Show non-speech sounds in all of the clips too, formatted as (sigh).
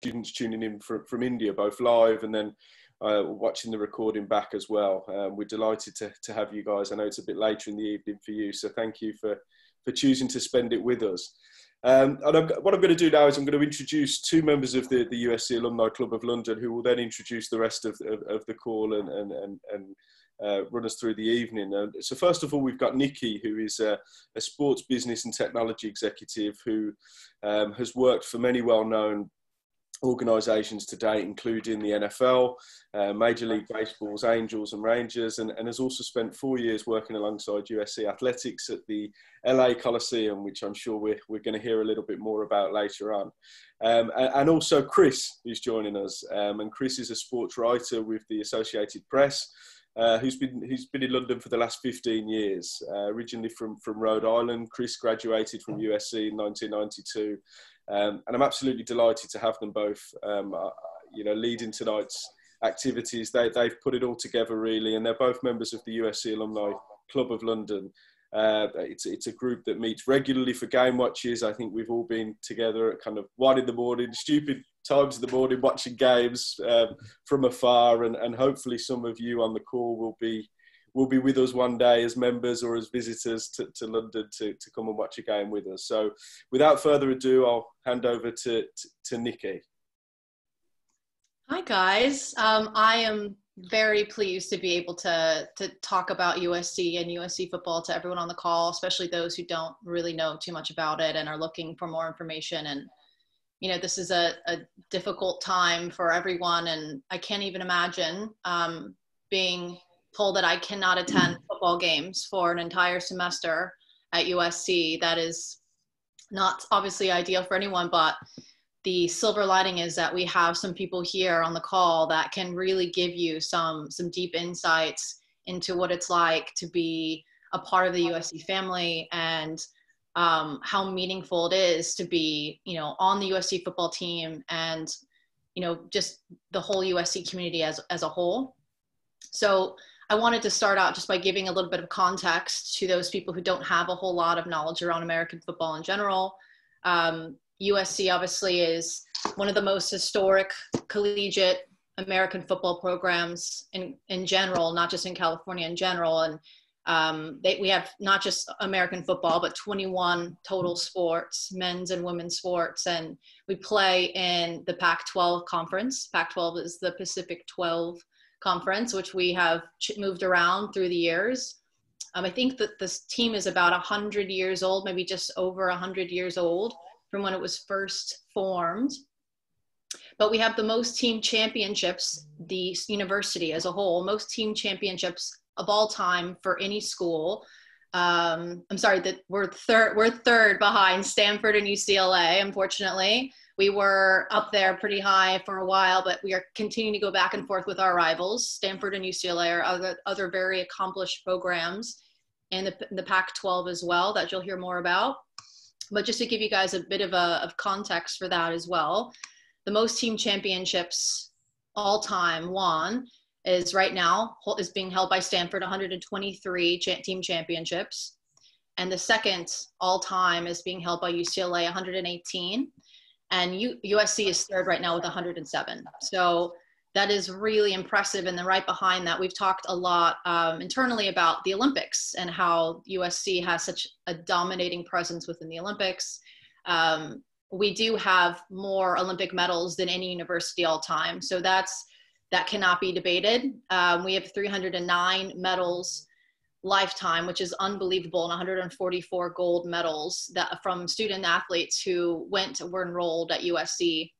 students tuning in from, from India, both live and then uh, watching the recording back as well. Um, we're delighted to, to have you guys. I know it's a bit later in the evening for you, so thank you for, for choosing to spend it with us. Um, and I'm, what I'm going to do now is I'm going to introduce two members of the, the USC Alumni Club of London who will then introduce the rest of, of, of the call and, and, and, and uh, run us through the evening. Uh, so first of all, we've got Niki, who is a, a sports business and technology executive who um, has worked for many well-known organisations to date, including the NFL, uh, Major League Baseball's Angels and Rangers, and, and, has also spent four years working alongside USC Athletics at the LA Coliseum, which I'm sure we're, we're going to hear a little bit more about later on. Um, and, and, also Chris, who's joining us. Um, and Chris is a sports writer with the Associated Press uh, who's been who's been in London for the last 15 years. Uh, originally from from Rhode Island, Chris graduated from USC in 1992, um, and I'm absolutely delighted to have them both. Um, uh, you know, leading tonight's activities. They they've put it all together really, and they're both members of the USC Alumni Club of London. Uh, it's it's a group that meets regularly for game watches. I think we've all been together at kind of one in the morning, stupid times in the morning watching games um, from afar, and, and hopefully some of you on the call will be will be with us one day as members or as visitors to, to London to, to come and watch a game with us. So, without further ado, I'll hand over to, to, to Niki. Hi, guys. Um, I am very pleased to be able to, to talk about USC and USC football to everyone on the call, especially those who don't really know too much about it and are looking for more information and you know this is a, a difficult time for everyone and i can't even imagine um, being told that i cannot attend football games for an entire semester at usc that is not obviously ideal for anyone but the silver lining is that we have some people here on the call that can really give you some some deep insights into what it's like to be a part of the usc family and um, how meaningful it is to be, you know, on the USC football team and, you know, just the whole USC community as, as a whole. So I wanted to start out just by giving a little bit of context to those people who don't have a whole lot of knowledge around American football in general. Um, USC obviously is one of the most historic collegiate American football programs in, in general, not just in California in general. And um, they, we have not just American football, but 21 total sports, men's and women's sports. And we play in the Pac 12 conference. Pac 12 is the Pacific 12 conference, which we have moved around through the years. Um, I think that this team is about 100 years old, maybe just over 100 years old from when it was first formed. But we have the most team championships, the university as a whole, most team championships of all time for any school. Um, I'm sorry that we're third. We're third behind Stanford and UCLA. Unfortunately, we were up there pretty high for a while, but we are continuing to go back and forth with our rivals. Stanford and UCLA are other other very accomplished programs and the, the Pac-12 as well that you'll hear more about. But just to give you guys a bit of a of context for that as well, the most team championships all time won is right now is being held by Stanford 123 team championships. And the second all time is being held by UCLA 118. And USC is third right now with 107. So that is really impressive. And then right behind that, we've talked a lot um, internally about the Olympics and how USC has such a dominating presence within the Olympics. Um, we do have more Olympic medals than any university all time. So that's that cannot be debated. Um, we have 309 medals lifetime, which is unbelievable, and 144 gold medals that from student athletes who went were enrolled at USC.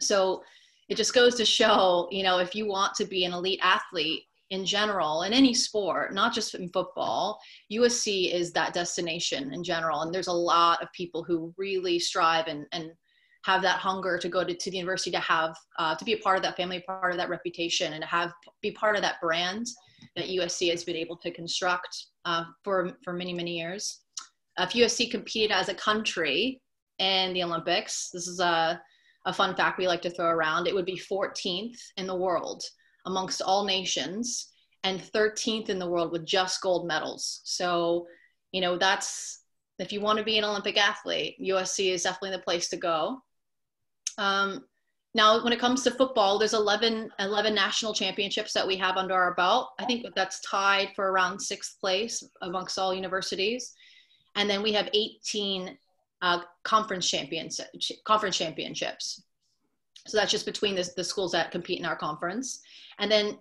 So it just goes to show, you know, if you want to be an elite athlete in general in any sport, not just in football, USC is that destination in general. And there's a lot of people who really strive and, and have that hunger to go to, to the university to have uh, to be a part of that family part of that reputation and to have be part of that brand that usc has been able to construct uh, for for many many years. If usc competed as a country in the olympics this is a, a fun fact we like to throw around it would be 14th in the world amongst all nations and 13th in the world with just gold medals. So you know that's if you want to be an olympic athlete usc is definitely the place to go um, now, when it comes to football, there's 11, 11 national championships that we have under our belt. I think that's tied for around sixth place amongst all universities. And then we have 18 uh, conference champions, conference championships. So that's just between the, the schools that compete in our conference. And then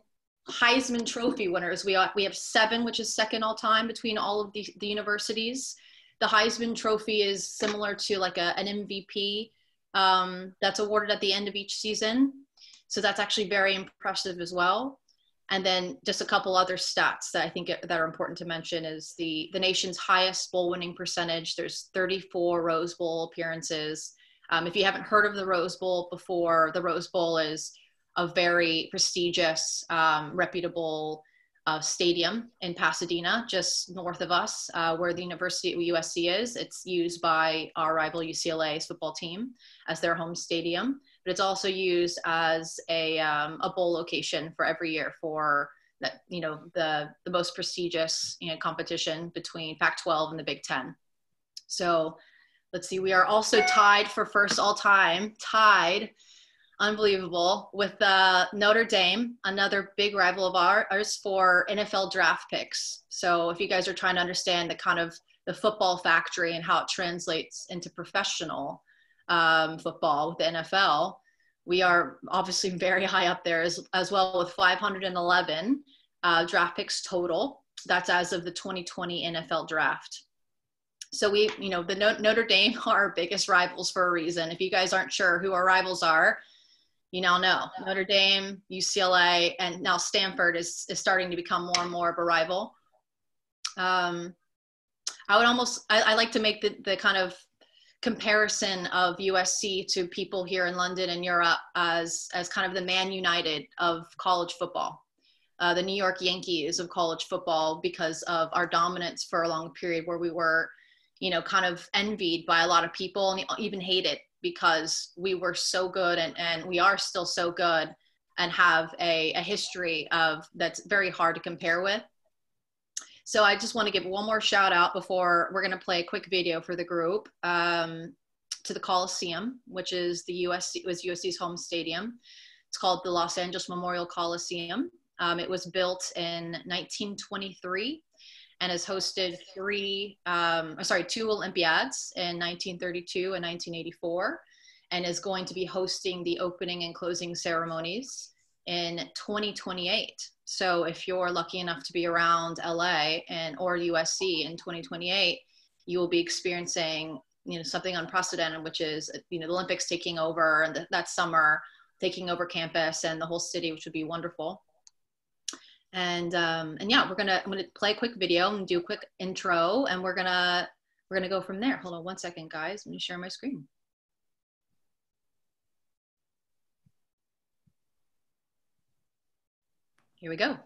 Heisman Trophy winners, we, are, we have seven, which is second all time between all of the, the universities. The Heisman Trophy is similar to like a, an MVP um, that's awarded at the end of each season. So that's actually very impressive as well. And then just a couple other stats that I think that are important to mention is the, the nation's highest bowl winning percentage. There's 34 Rose Bowl appearances. Um, if you haven't heard of the Rose Bowl before, the Rose Bowl is a very prestigious, um, reputable uh, stadium in Pasadena, just north of us, uh, where the University of USC is. It's used by our rival UCLA's football team as their home stadium, but it's also used as a, um, a bowl location for every year for that, you know, the, the most prestigious you know, competition between Pac-12 and the Big Ten. So let's see, we are also tied for first all time, tied unbelievable with uh, Notre Dame, another big rival of ours for NFL draft picks. So if you guys are trying to understand the kind of the football factory and how it translates into professional um, football with the NFL, we are obviously very high up there as, as well with 511 uh, draft picks total. That's as of the 2020 NFL draft. So we, you know, the Notre Dame (laughs) are our biggest rivals for a reason. If you guys aren't sure who our rivals are, you now know Notre Dame, UCLA, and now Stanford is, is starting to become more and more of a rival. Um, I would almost, I, I like to make the, the kind of comparison of USC to people here in London and Europe as, as kind of the Man United of college football. Uh, the New York Yankees of college football because of our dominance for a long period where we were, you know, kind of envied by a lot of people and even hated because we were so good and, and we are still so good and have a, a history of that's very hard to compare with. So I just want to give one more shout out before we're going to play a quick video for the group um, to the Coliseum, which is the USC was USC's home stadium. It's called the Los Angeles Memorial Coliseum. Um, it was built in 1923 and has hosted three, um, sorry, two Olympiads in 1932 and 1984, and is going to be hosting the opening and closing ceremonies in 2028. So if you're lucky enough to be around LA and or USC in 2028, you will be experiencing you know something unprecedented, which is you know the Olympics taking over and that summer taking over campus and the whole city, which would be wonderful and um, and yeah, we're gonna I'm gonna play a quick video and do a quick intro, and we're gonna we're gonna go from there. Hold on one second, guys. Let me share my screen. Here we go.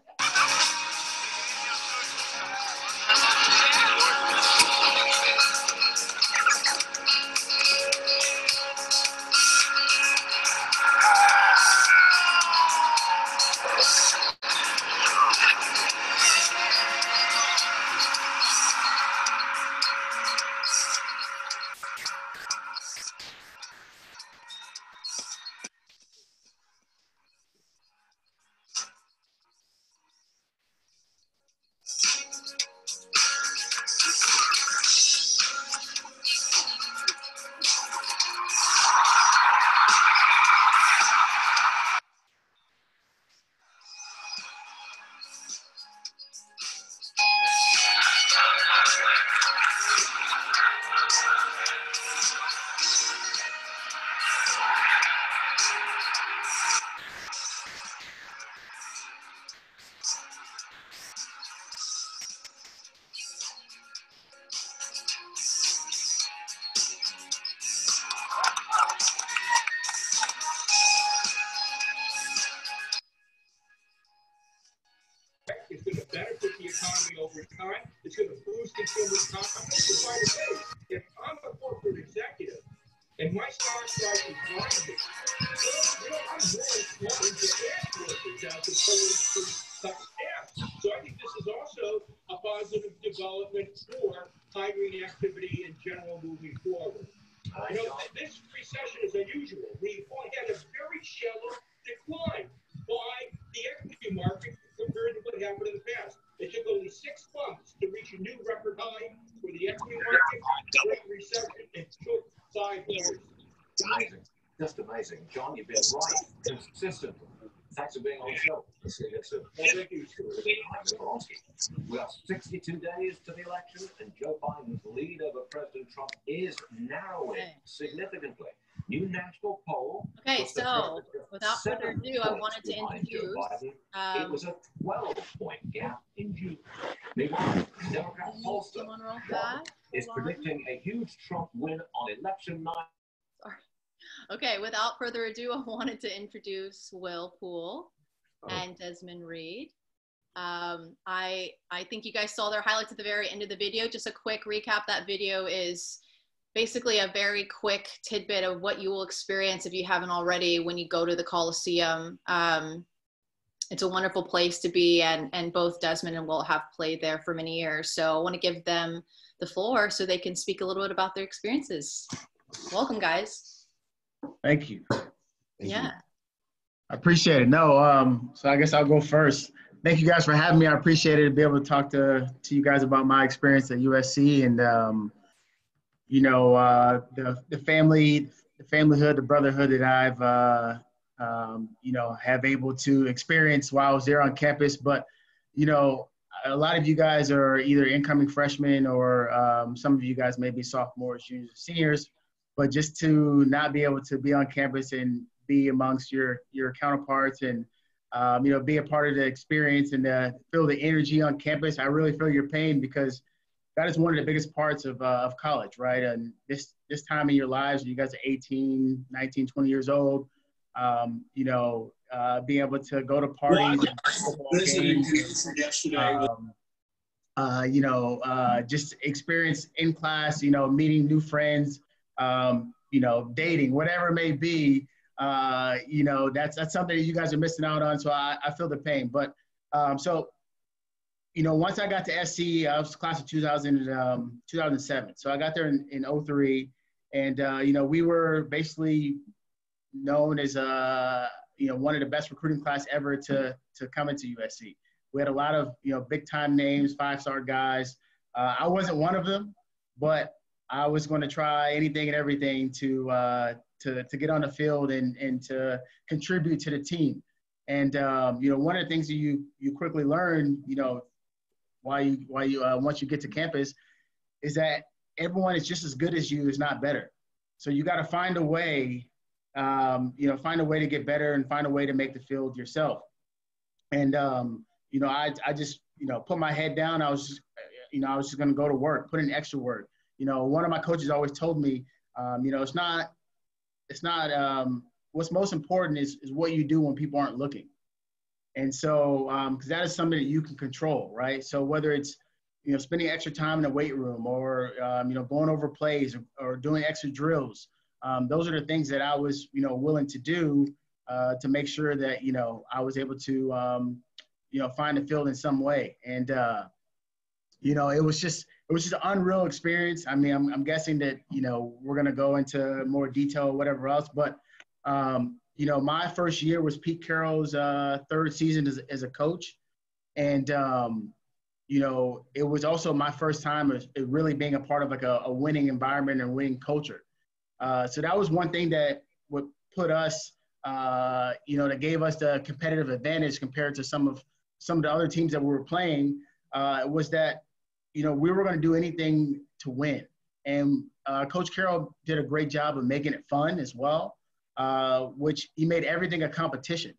We are 62 days to the election, and Joe Biden's lead over President Trump is narrowing significantly. New national poll. Okay, so without further ado, I wanted to introduce. Um, it was a 12 point gap in June. Meanwhile, Democrat pollster is predicting a huge Trump win on election night. Sorry. Okay, without further ado, I wanted to introduce Will Poole oh. and Desmond Reed. Um, I I think you guys saw their highlights at the very end of the video. Just a quick recap. That video is basically a very quick tidbit of what you will experience if you haven't already when you go to the Coliseum. Um, it's a wonderful place to be, and and both Desmond and Will have played there for many years. So I want to give them the floor so they can speak a little bit about their experiences. Welcome, guys. Thank you. Thank yeah. You. I appreciate it. No, um, so I guess I'll go first. Thank you guys for having me. I appreciate it to be able to talk to to you guys about my experience at USC and um, you know, uh, the the family, the familyhood, the brotherhood that I've, uh, um, you know, have able to experience while I was there on campus. But, you know, a lot of you guys are either incoming freshmen or um, some of you guys may be sophomores, juniors, seniors. But just to not be able to be on campus and be amongst your your counterparts and um, you know be a part of the experience and uh, feel the energy on campus, I really feel your pain because that is one of the biggest parts of, uh, of college, right? And this, this time in your lives, you guys are 18, 19, 20 years old, um, you know, uh, being able to go to parties, games, yesterday. Um, uh, you know, uh, just experience in class, you know, meeting new friends, um, you know, dating, whatever it may be. Uh, you know, that's that's something that you guys are missing out on. So I, I feel the pain. But um, so you know, once I got to SC, I was class of 2000, um, 2007. So I got there in, in 03. And, uh, you know, we were basically known as, uh, you know, one of the best recruiting class ever to, to come into USC. We had a lot of, you know, big time names, five star guys. Uh, I wasn't one of them, but I was going to try anything and everything to, uh, to, to get on the field and, and to contribute to the team. And, um, you know, one of the things that you, you quickly learn, you know, why you why you uh, once you get to campus is that everyone is just as good as you is not better. So you got to find a way um, you know find a way to get better and find a way to make the field yourself. And um, you know I, I just you know put my head down. I was you know i was just going to go to work put in extra work. You know one of my coaches always told me um, you know it's not it's not um, what's most important is, is what you do when people aren't looking and so, because um, that is something that you can control, right? So whether it's you know spending extra time in the weight room, or um, you know going over plays, or, or doing extra drills, um, those are the things that I was you know willing to do uh, to make sure that you know I was able to um, you know find the field in some way. And uh, you know it was just it was just an unreal experience. I mean, I'm, I'm guessing that you know we're gonna go into more detail whatever else, but um, you know, my first year was Pete Carroll's uh, third season as, as a coach. And, um, you know, it was also my first time of really being a part of like a, a winning environment and winning culture. Uh, so that was one thing that would put us, uh, you know, that gave us the competitive advantage compared to some of some of the other teams that we were playing. Uh, was that, you know, we were going to do anything to win. And uh, Coach Carroll did a great job of making it fun as well. Uh, which he made everything a competition.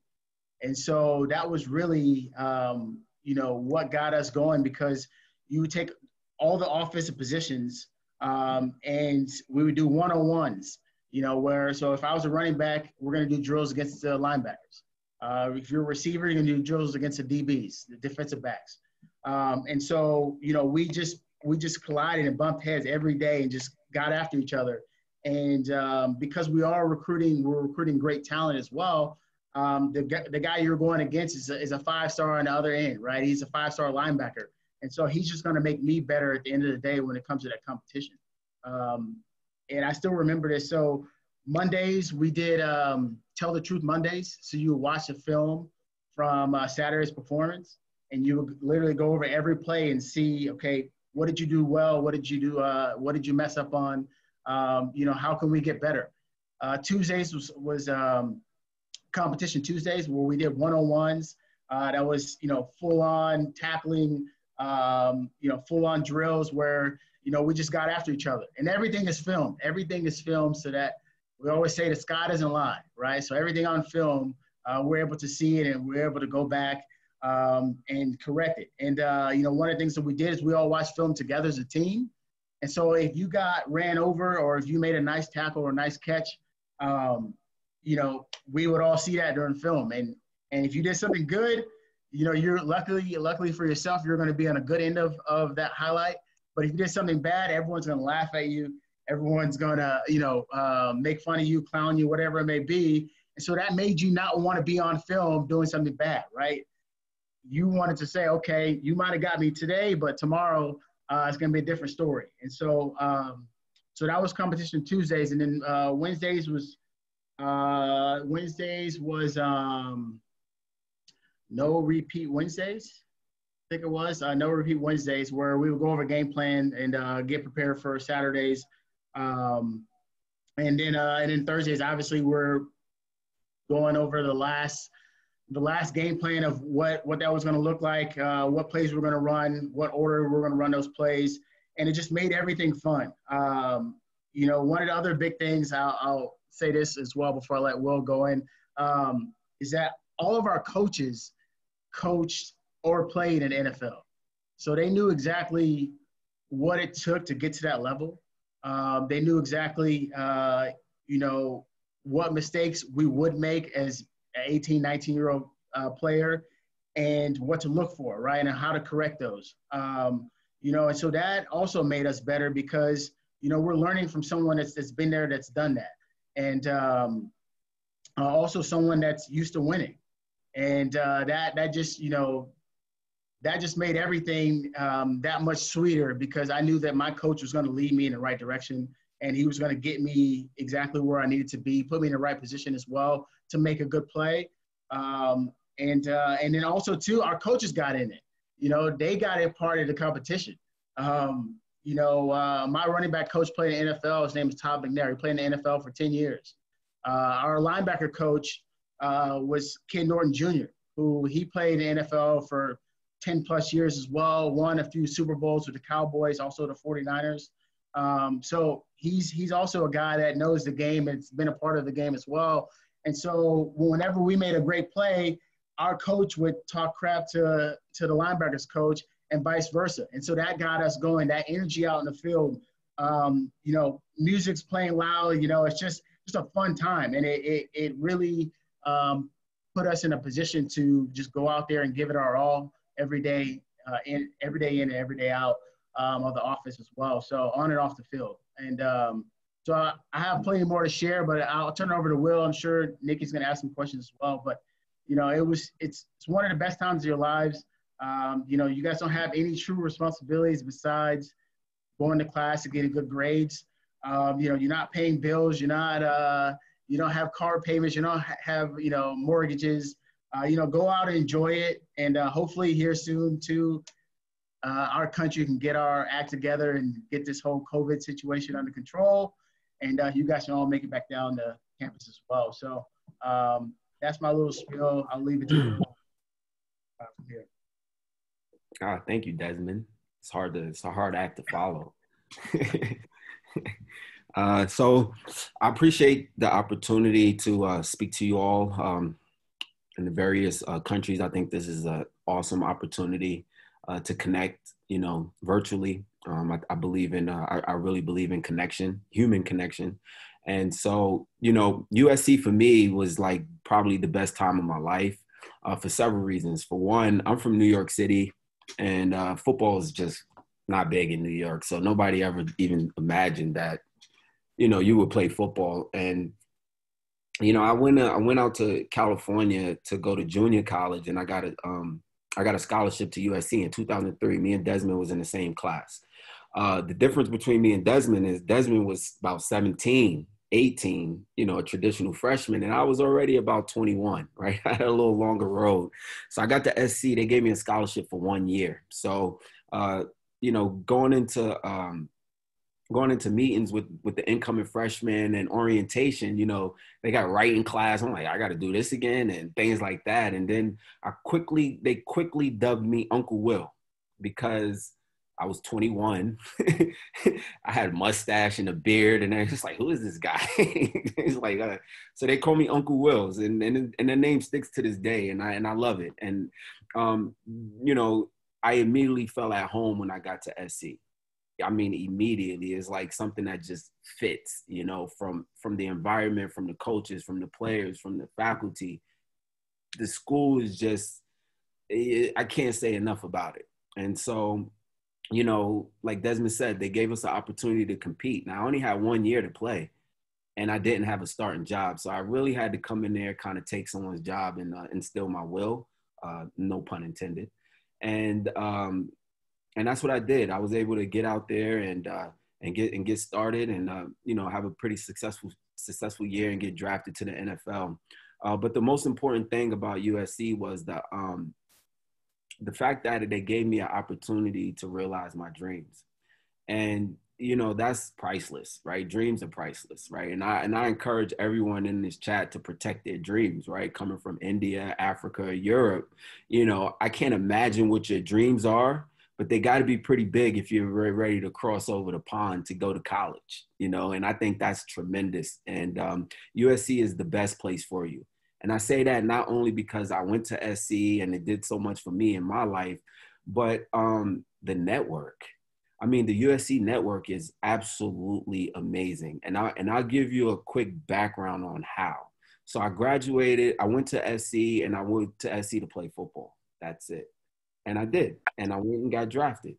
And so that was really, um, you know, what got us going because you would take all the offensive positions um, and we would do one-on-ones, you know, where, so if I was a running back, we're going to do drills against the linebackers. Uh, if you're a receiver, you're going to do drills against the DBs, the defensive backs. Um, and so, you know, we just, we just collided and bumped heads every day and just got after each other. And um, because we are recruiting, we're recruiting great talent as well. Um, the, the guy you're going against is a, is a five star on the other end, right? He's a five star linebacker. And so he's just going to make me better at the end of the day when it comes to that competition. Um, and I still remember this. So Mondays, we did um, Tell the Truth Mondays. So you watch a film from uh, Saturday's performance and you would literally go over every play and see, okay, what did you do well? What did you do? Uh, what did you mess up on? Um, you know, how can we get better? Uh, Tuesdays was, was um, competition Tuesdays where we did one-on-ones. Uh, that was, you know, full-on tackling, um, you know, full-on drills where, you know, we just got after each other. And everything is filmed. Everything is filmed so that we always say the sky doesn't lie, right? So everything on film, uh, we're able to see it and we're able to go back um, and correct it. And, uh, you know, one of the things that we did is we all watched film together as a team. And so if you got ran over or if you made a nice tackle or a nice catch, um, you know, we would all see that during film. And and if you did something good, you know, you're luckily luckily for yourself, you're going to be on a good end of of that highlight. But if you did something bad, everyone's going to laugh at you. Everyone's going to, you know, uh, make fun of you, clown you, whatever it may be. And so that made you not want to be on film doing something bad, right? You wanted to say, okay, you might have got me today, but tomorrow uh, it's going to be a different story. And so, um, so that was competition Tuesdays, and then uh, Wednesdays was uh, Wednesdays was um, no repeat Wednesdays. I think it was uh, no repeat Wednesdays, where we would go over game plan and uh, get prepared for Saturdays. Um, and then uh, and then Thursdays, obviously, we're going over the last the last game plan of what what that was going to look like, uh, what plays we're going to run, what order we're going to run those plays, and it just made everything fun. Um, you know, one of the other big things I'll, I'll, say this as well before I let Will go in um, is that all of our coaches coached or played in NFL, so they knew exactly what it took to get to that level. Um, they knew exactly, uh, you know, what mistakes we would make as 18, 19 year old uh, player and what to look for, right? And how to correct those. Um, you know, and so that also made us better because, you know, we're learning from someone that's, that's been there, that's done that. And um, uh, also someone that's used to winning. And uh, that, that just, you know, that just made everything um, that much sweeter because I knew that my coach was going to lead me in the right direction and he was going to get me exactly where I needed to be, put me in the right position as well to make a good play. Um, and uh, and then also too, our coaches got in it. You know, they got in part of the competition. Um, you know, uh, my running back coach played in the NFL. His name is Todd McNair. He played in the NFL for 10 years. Uh, our linebacker coach uh, was Ken Norton Jr., who he played in the NFL for 10 plus years as well, won a few Super Bowls with the Cowboys, also the 49ers. Um, so he's he's also a guy that knows the game has been a part of the game as well. And so whenever we made a great play, our coach would talk crap to to the linebackers coach and vice versa. And so that got us going. That energy out in the field. Um, you know, music's playing loud. You know, it's just just a fun time, and it it, it really um, put us in a position to just go out there and give it our all every day, uh, in every day in and every day out um, of the office as well. So on and off the field. And um, so I, I, have plenty more to share, but I'll turn it over to Will. I'm sure Niki's going to ask some questions as well. But you know, it was it's it's one of the best times of your lives. Um, you know, you guys don't have any true responsibilities besides going to class and getting good grades. Um, you know, you're not paying bills. You're not. Uh, you don't have car payments. You don't have you know mortgages. Uh, you know, go out and enjoy it, and uh, hopefully here soon too uh, our country can get our act together and get this whole COVID situation under control. And uh, you guys can all make it back down to campus as well. So um, that's my little spiel. I'll leave it to you (clears throat) uh, from here. Ah, thank you, Desmond. It's hard to it's a hard act to follow. (laughs) uh, so I appreciate the opportunity to uh, speak to you all um, in the various uh, countries. I think this is an awesome opportunity uh, to connect, you know, virtually. Um, I, I, believe in, uh, I, I, really believe in connection, human connection. And so, you know, USC for me was like probably the best time of my life uh, for several reasons. For one, I'm from New York City and uh, football is just not big in New York. So nobody ever even imagined that, you know, you would play football. And, you know, I went, uh, I went out to California to go to junior college and I got a, um, I got a scholarship to USC in 2003. Me and Desmond was in the same class. Uh, the difference between me and Desmond is Desmond was about 17, 18, you know, a traditional freshman, and I was already about 21, (laughs) right? I had a little longer road. So I got to SC. They gave me a scholarship for one year. So, uh, you know, going into um, going into meetings with with the incoming freshmen and orientation, you know, they got writing class. I'm like, I got to do this again and things like that. And then I quickly, they quickly dubbed me Uncle Will because I was 21. (laughs) I had a mustache and a beard, and they're just like, "Who is this guy?" (laughs) He's like, uh, so they call me Uncle Wills, and and and the name sticks to this day, and I and I love it. And um, you know, I immediately fell at home when I got to SC. I mean, immediately it's like something that just fits, you know, from from the environment, from the coaches, from the players, from the faculty. The school is just, it, I can't say enough about it. And so, you know, like Desmond said, they gave us an opportunity to compete. Now I only had one year to play, and I didn't have a starting job, so I really had to come in there, kind of take someone's job and uh, instill my will. Uh, no pun intended. And um, and that's what I did. I was able to get out there and uh, and get and get started, and uh, you know have a pretty successful successful year and get drafted to the NFL. Uh, but the most important thing about USC was the um, the fact that they gave me an opportunity to realize my dreams, and you know that's priceless, right? Dreams are priceless, right? And I and I encourage everyone in this chat to protect their dreams, right? Coming from India, Africa, Europe, you know, I can't imagine what your dreams are but they got to be pretty big if you're ready to cross over the pond to go to college, you know. And I think that's tremendous. And um, USC is the best place for you. And I say that not only because I went to SC and it did so much for me in my life, but um, the network. I mean, the USC network is absolutely amazing. And I and I'll give you a quick background on how. So I graduated, I went to SC and I went to SC to play football. That's it. And I did. And I went and got drafted.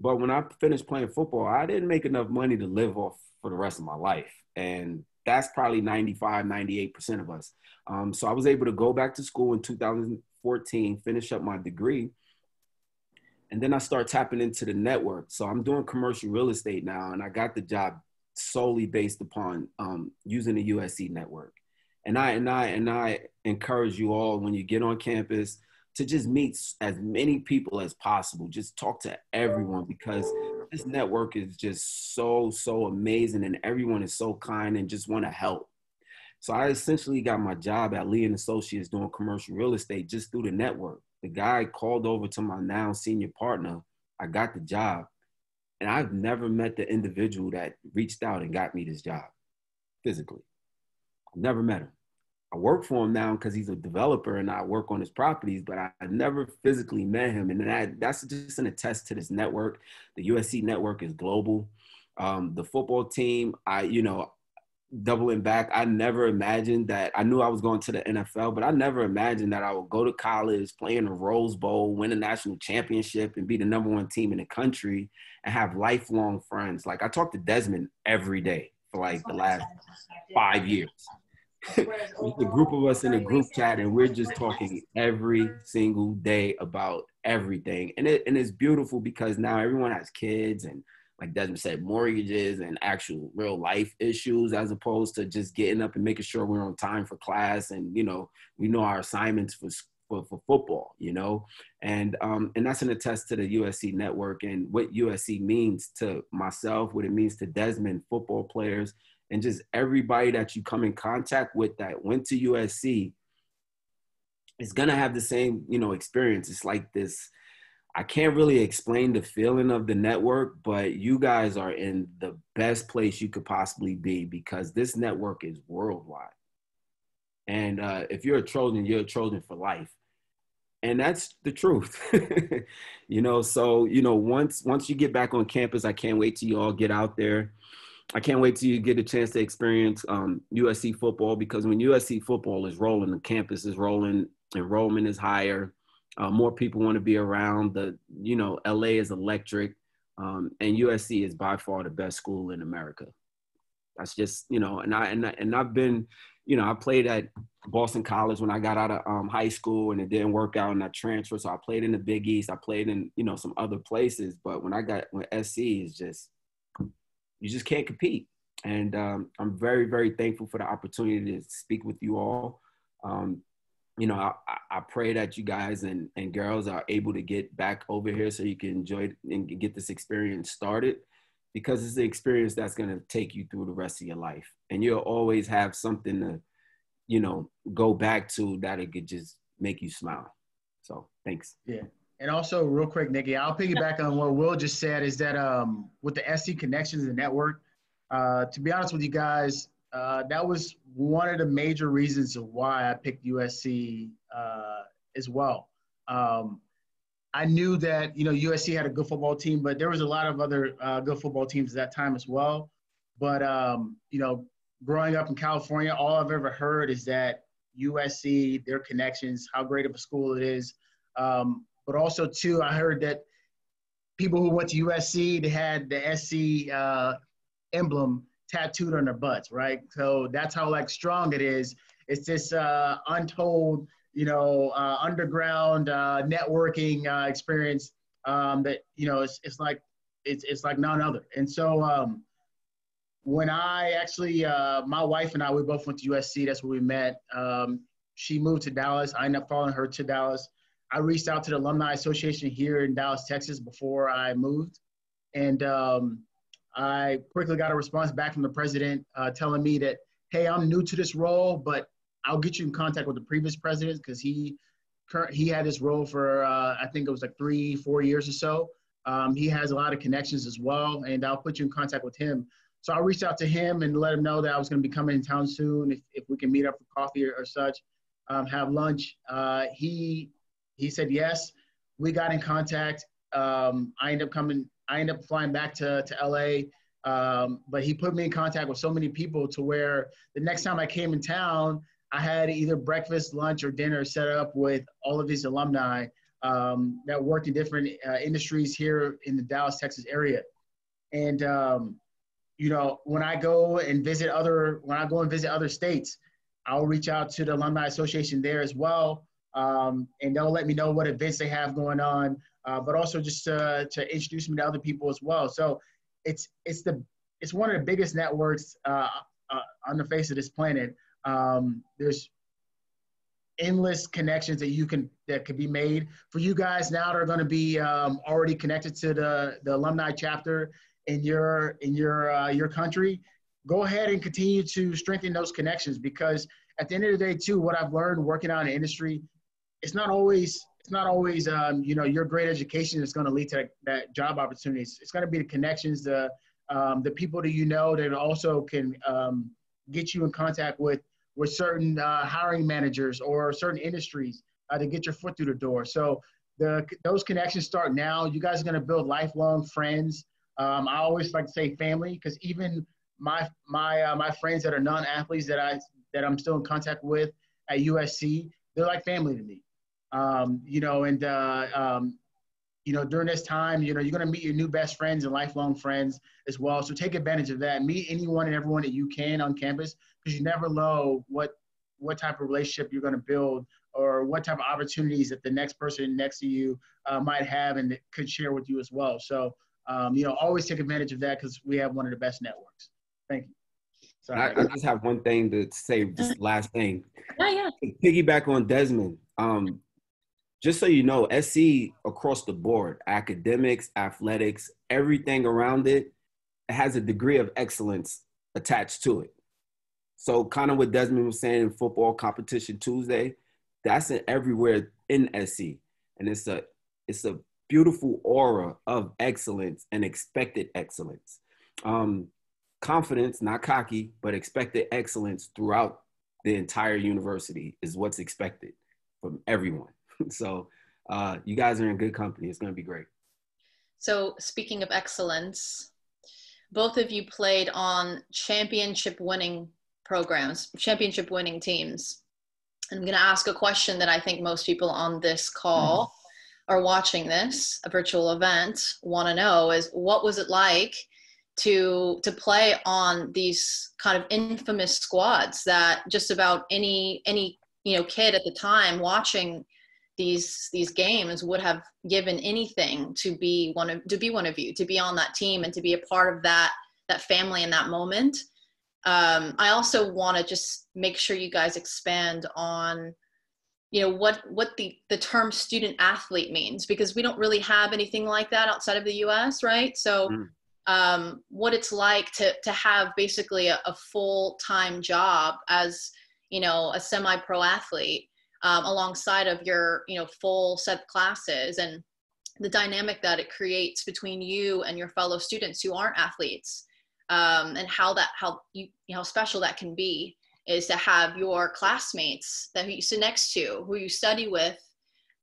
But when I finished playing football, I didn't make enough money to live off for the rest of my life. And that's probably 95, 98% of us. Um, so I was able to go back to school in 2014, finish up my degree. And then I start tapping into the network. So I'm doing commercial real estate now, and I got the job solely based upon um, using the USC network. And I and I and I encourage you all when you get on campus, to just meet as many people as possible. Just talk to everyone because this network is just so, so amazing and everyone is so kind and just want to help. So I essentially got my job at Lee and Associates doing commercial real estate just through the network. The guy called over to my now senior partner. I got the job. And I've never met the individual that reached out and got me this job physically. Never met him. I work for him now because he's a developer and I work on his properties, but I, I never physically met him. And that, that's just an attest to this network. The USC network is global. Um, the football team, I, you know, doubling back, I never imagined that I knew I was going to the NFL, but I never imagined that I would go to college, play in a Rose Bowl, win a national championship, and be the number one team in the country and have lifelong friends. Like I talk to Desmond every day for like the last five years it's a group of us in a group chat and we're just talking every single day about everything. And it and it's beautiful because now everyone has kids and like Desmond said mortgages and actual real life issues as opposed to just getting up and making sure we're on time for class and you know we know our assignments for for, for football you know? And um and that's an attest to the USC network and what USC means to myself what it means to Desmond football players and just everybody that you come in contact with that went to USC is gonna have the same, you know, experience. It's like this. I can't really explain the feeling of the network, but you guys are in the best place you could possibly be because this network is worldwide. And uh, if you're a Trojan, you're a Trojan for life. And that's the truth, (laughs) you know. So you know, once once you get back on campus, I can't wait till you all get out there I can't wait till you get a chance to experience um, USC football because when USC football is rolling, the campus is rolling, enrollment is higher, uh, more people want to be around. The you know LA is electric, um, and USC is by far the best school in America. That's just you know, and I and I, and I've been, you know, I played at Boston College when I got out of um, high school, and it didn't work out, and I transferred. So I played in the Big East. I played in you know some other places, but when I got when SC is just you just can't compete. And um, I'm very, very thankful for the opportunity to speak with you all. Um, you know, I, I, pray that you guys and, and girls are able to get back over here so you can enjoy and get this experience started. because it's the experience that's going to take you through the rest of your life and you'll always have something to you know go back to that it could just make you smile so thanks yeah and also real quick niki i'll piggyback on what will just said is that um, with the sc connections and network uh, to be honest with you guys uh, that was one of the major reasons why i picked usc uh, as well um, I knew that you know USC had a good football team, but there was a lot of other uh, good football teams at that time as well. But um, you know, growing up in California, all I've ever heard is that USC, their connections, how great of a school it is. Um, but also too, I heard that people who went to USC, they had the SC uh, emblem tattooed on their butts, right? So that's how like strong it is. It's this uh, untold you know, uh, underground uh, networking uh, experience um, that you know it's, it's like it's, it's like none other. And so um, when I actually, uh, my wife and I, we both went to USC. That's where we met. Um, she moved to Dallas. I ended up following her to Dallas. I reached out to the Alumni Association here in Dallas, Texas, before I moved, and um, I quickly got a response back from the president uh, telling me that, "Hey, I'm new to this role, but I'll get you in contact with the previous president because he he had this role for uh, I think it was like three four years or so. Um, he has a lot of connections as well, and I'll put you in contact with him. So I reached out to him and let him know that I was going to be coming in town soon. If, if we can meet up for coffee or, or such, um, have lunch. Uh, he he said yes. We got in contact. Um, I ended up coming. I ended up flying back to to LA. Um, but he put me in contact with so many people to where the next time I came in town, I had either breakfast, lunch, or dinner set up with all of these alumni um, that worked in different uh, industries here in the Dallas, Texas area. And um, you know, when I go and visit other, when I go and visit other states, I'll reach out to the alumni association there as well, um, and they'll let me know what events they have going on, uh, but also just to, to introduce me to other people as well. So it's it's the it's one of the biggest networks uh, uh, on the face of this planet. Um, there's endless connections that you can that could be made for you guys now that are going to be um, already connected to the the alumni chapter in your in your uh, your country. Go ahead and continue to strengthen those connections because at the end of the day, too, what I've learned working out in the industry, it's not always it's not always um, you know your great education is going to lead to that, job opportunities. It's going to be the connections, the um, the people that you know that also can um, get you in contact with with certain uh, hiring managers or certain industries uh, to get your foot through the door. So the those connections start now. You guys are going to build lifelong friends. Um, I always like to say family because even my my uh, my friends that are non-athletes that I that I'm still in contact with at USC, they're like family to me. Um, you know, and uh, um, you know, during this time, you know, you're going to meet your new best friends and lifelong friends as well. So take advantage of that. Meet anyone and everyone that you can on campus because you never know what what type of relationship you're going to build or what type of opportunities that the next person next to you uh, might have and could share with you as well. So, um, you know, always take advantage of that because we have one of the best networks. Thank you. Sorry. I, I just have one thing to say, just last thing. Yeah, yeah. Piggyback on Desmond. Um, just so you know, SC across the board, academics, athletics, everything around it, it has a degree of excellence attached to it. So, kind of what Desmond was saying in football competition Tuesday, that's in everywhere in SC, and it's a it's a beautiful aura of excellence and expected excellence. Um, confidence, not cocky, but expected excellence throughout the entire university is what's expected from everyone. (laughs) so uh, you guys are in good company. It's going to be great. So speaking of excellence, both of you played on championship winning programs, championship winning teams. I'm going to ask a question that I think most people on this call mm-hmm. are watching this, a virtual event, want to know is what was it like to to play on these kind of infamous squads that just about any any you know kid at the time watching these these games would have given anything to be one of to be one of you to be on that team and to be a part of that that family in that moment um, i also want to just make sure you guys expand on you know what what the the term student athlete means because we don't really have anything like that outside of the us right so mm. um, what it's like to to have basically a, a full time job as you know a semi pro athlete um, alongside of your you know full set classes and the dynamic that it creates between you and your fellow students who aren't athletes um, and how that how you, you know, how special that can be is to have your classmates that you sit next to who you study with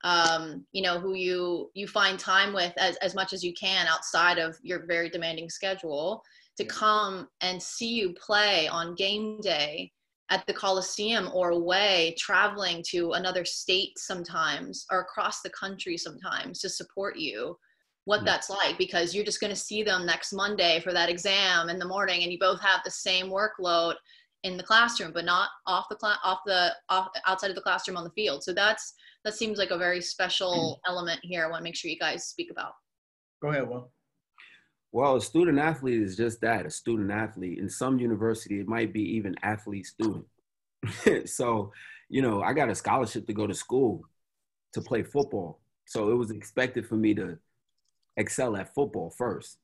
um, you know who you you find time with as, as much as you can outside of your very demanding schedule to come and see you play on game day at the Coliseum or away, traveling to another state sometimes or across the country sometimes to support you, what hmm. that's like because you're just going to see them next Monday for that exam in the morning and you both have the same workload in the classroom but not off the cl- off the off outside of the classroom on the field. So that's that seems like a very special hmm. element here. I want to make sure you guys speak about. Go ahead, Will. Well, a student athlete is just that, a student athlete. In some university, it might be even athlete student. (laughs) so, you know, I got a scholarship to go to school to play football. So it was expected for me to excel at football first.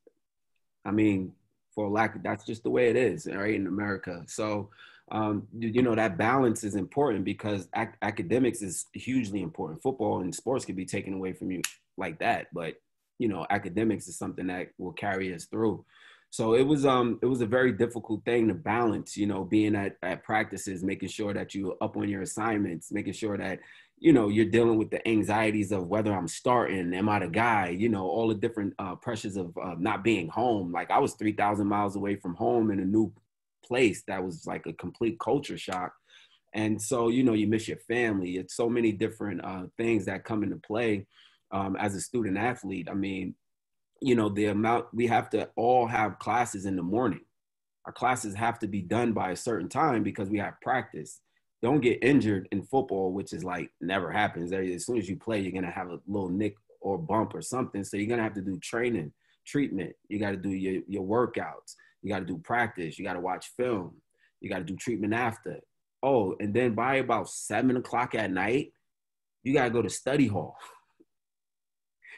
I mean, for lack of, that's just the way it is, right, in America. So, um, you know, that balance is important because ac- academics is hugely important. Football and sports can be taken away from you like that, but you know academics is something that will carry us through. So it was um it was a very difficult thing to balance you know being at, at practices making sure that you're up on your assignments making sure that you know you're dealing with the anxieties of whether i'm starting am i the guy you know all the different uh, pressures of uh, not being home. Like i was 3000 miles away from home in a new place that was like a complete culture shock. And so you know you miss your family. It's so many different uh, things that come into play um, as a student athlete. I mean, you know, the amount we have to all have classes in the morning. Our classes have to be done by a certain time because we have practice. Don't get injured in football, which is like never happens. As soon as you play, you're gonna have a little nick or bump or something. So you're gonna have to do training, treatment. You got to do your your workouts. You got to do practice. You got to watch film. You got to do treatment after. Oh, and then by about seven o'clock at night, you got to go to study hall. (laughs)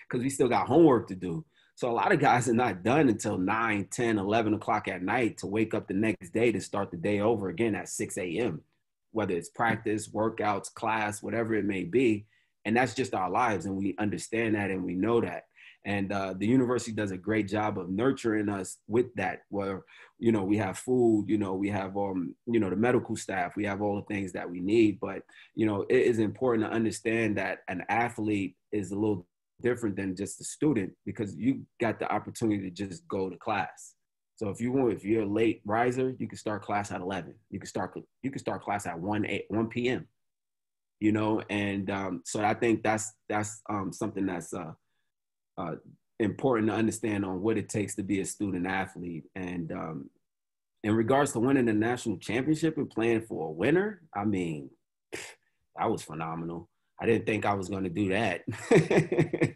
because we still got homework to do. So a lot of guys are not done until 9, 10, 11 o'clock at night to wake up the next day to start the day over again at 6 a.m., whether it's practice, workouts, class, whatever it may be. And that's just our lives. And we understand that and we know that. And uh, the university does a great job of nurturing us with that, where, you know, we have food, you know, we have, um, you know, the medical staff, we have all the things that we need. But, you know, it is important to understand that an athlete is a little different than just a student because you got the opportunity to just go to class. So if you want, if you're a late riser, you can start class at 11. You can start, you can start class at 1, 8, 1 p.m. You know, and um, so I think that's that's um, something that's uh, uh, important to understand on what it takes to be a student athlete. And um, in regards to winning the national championship and playing for a winner, I mean, that was phenomenal. I didn't think I was going to do that. (laughs)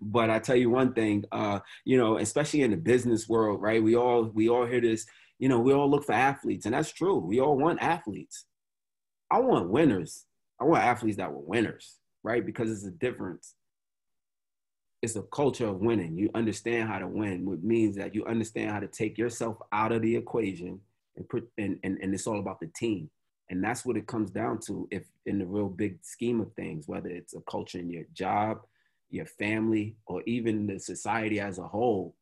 but I tell you one thing, uh, you know, especially in the business world, right? We all we all hear this, you know, we all look for athletes, and that's true. We all want athletes. I want winners. I want athletes that were winners, right? Because it's a difference. It's a culture of winning. You understand how to win, which means that you understand how to take yourself out of the equation and put and, and, and it's all about the team and that's what it comes down to if in the real big scheme of things whether it's a culture in your job your family or even the society as a whole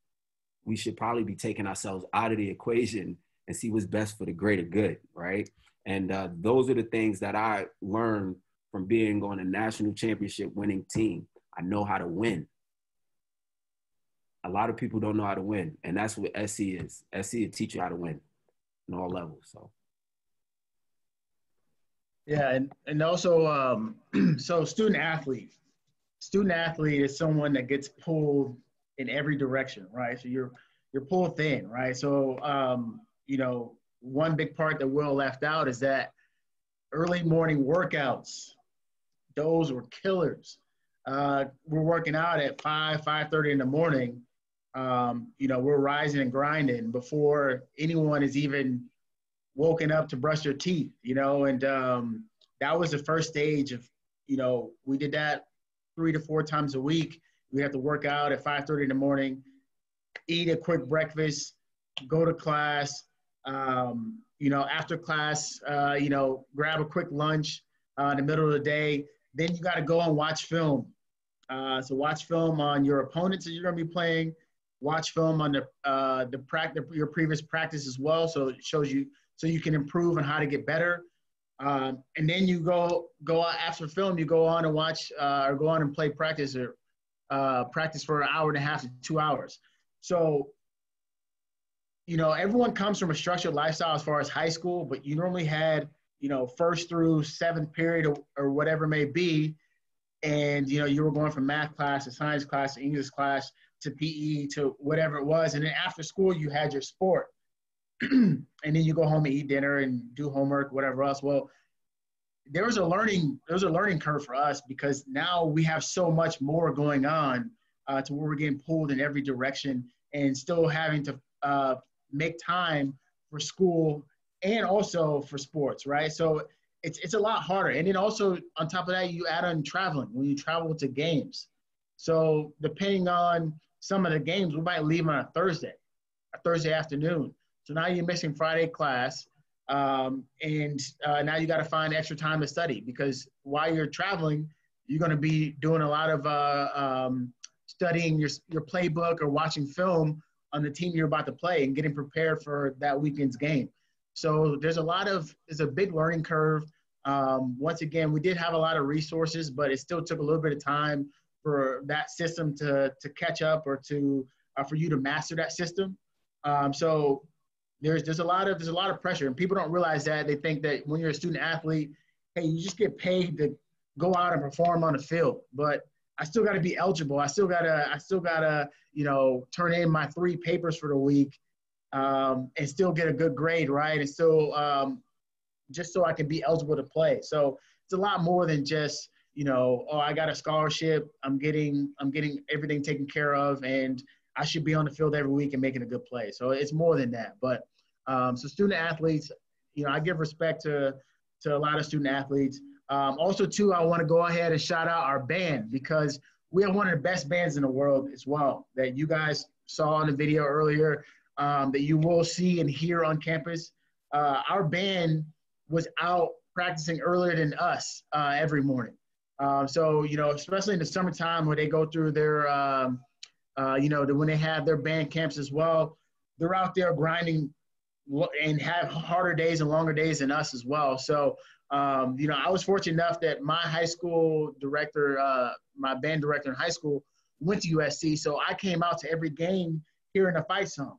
we should probably be taking ourselves out of the equation and see what's best for the greater good right? And uh, those are the things that i learned from being on a national championship winning team. I know how to win. A lot of people don't know how to win and that's what sc is. Sc will teach you how to win in all levels so yeah, and and also, um, (clears throat) so student athlete, student athlete is someone that gets pulled in every direction, right? So you're you're pulled thin, right? So um, you know, one big part that Will left out is that early morning workouts, those were killers. Uh, we're working out at five, five thirty in the morning. Um, you know, we're rising and grinding before anyone is even woken up to brush their teeth, you know, and um, that was the first stage of, you know, we did that three to four times a week. We have to work out at 5:30 in the morning. eat a quick breakfast, go to class. Um, you know, after class, uh, you know, grab a quick lunch uh, in the middle of the day. Then you got to go and watch film. Uh, so watch film on your opponents that you're going to be playing. Watch film on the uh, the practice your previous practice as well. So it shows you so you can improve on how to get better. Um, and then you go go after film. You go on and watch uh, or go on and play practice or uh, practice for an hour and a half to two hours. So you know, everyone comes from a structured lifestyle as far as high school, but you normally had, you know, first through seventh period or, or whatever may be. And, you know, you were going from math class to science class to English class to PE to whatever it was. And then after school, you had your sport. (clears throat) and then you go home and eat dinner and do homework, whatever else. Well, there was a learning there was a learning curve for us because now we have so much more going on uh, to where we're getting pulled in every direction and still having to uh, make time for school and also for sports, right? So it's it's a lot harder. And then also on top of that, you add on traveling when you travel to games. So depending on some of the games, we might leave on a Thursday, a Thursday afternoon. So now you're missing Friday class, um, and uh, now you got to find extra time to study because while you're traveling, you're going to be doing a lot of uh, um, studying your your playbook or watching film on the team you're about to play and getting prepared for that weekend's game. So there's a lot of there's a big learning curve. Um, once again, we did have a lot of resources, but it still took a little bit of time for that system to to catch up or to uh, for you to master that system. Um, so there's there's a lot of there's a lot of pressure, and people don't realize that. They think that when you're a student athlete, hey, you just get paid to go out and perform on the field, but I still got to be eligible. I still gotta I still gotta you know turn in my three papers for the week um, and still get a good grade, right? And still um, just so I can be eligible to play. So it's a lot more than just you know oh I got a scholarship. I'm getting I'm getting everything taken care of and I should be on the field every week and making a good play. So it's more than that. But um, so student athletes, you know, I give respect to to a lot of student athletes. Um, also, too, I want to go ahead and shout out our band because we have one of the best bands in the world as well that you guys saw in the video earlier um, that you will see and hear on campus. Uh, our band was out practicing earlier than us uh, every morning. Um, so, you know, especially in the summertime when they go through their, um, uh, you know, the, when they have their band camps as well, they're out there grinding and have harder days and longer days than us as well. So um, you know, I was fortunate enough that my high school director, uh, my band director in high school, went to USC, so I came out to every game hearing a fight song.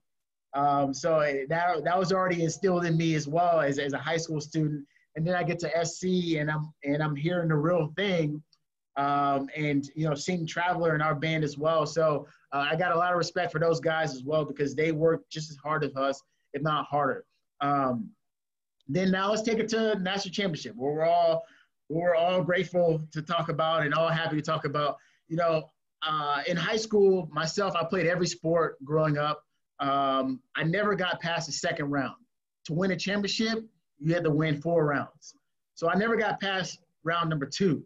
Um, so that that was already instilled in me as well as, as a high school student. And then I get to SC and I'm and I'm hearing the real thing, um, and you know, seeing Traveler in our band as well. So uh, I got a lot of respect for those guys as well because they work just as hard as us, if not harder. Um, then now let's take it to national championship, where we're all we're all grateful to talk about and all happy to talk about. You know, uh, in high school, myself, I played every sport growing up. Um, I never got past the second round. To win a championship, you had to win four rounds. So I never got past round number two.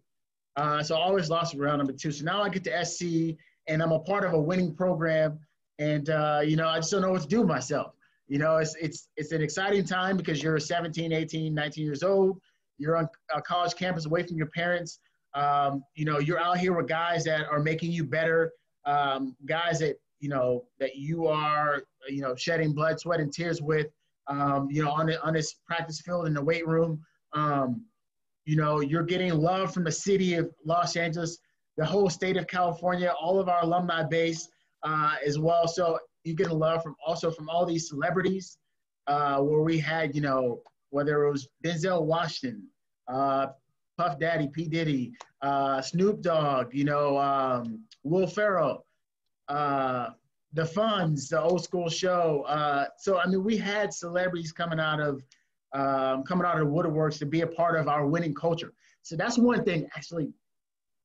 Uh, so I always lost round number two. So now I get to SC, and I'm a part of a winning program. And, uh, you know, I just don't know what to do myself you know, it's, it's, it's an exciting time because you're 17, 18, 19 years old. You're on a college campus away from your parents. Um, you know, you're out here with guys that are making you better, um, guys that, you know, that you are, you know, shedding blood, sweat, and tears with, um, you know, on, the, on this practice field in the weight room. Um, you know, you're getting love from the city of Los Angeles, the whole state of California, all of our alumni base uh, as well. So you get a love from also from all these celebrities, uh, where we had, you know, whether it was Denzel Washington, uh, Puff Daddy, P. Diddy, uh, Snoop Dogg, you know, um, Will Ferrell, uh, the Fonz, the old school show. Uh, so I mean, we had celebrities coming out of um, coming out of the woodworks to be a part of our winning culture. So that's one thing, actually,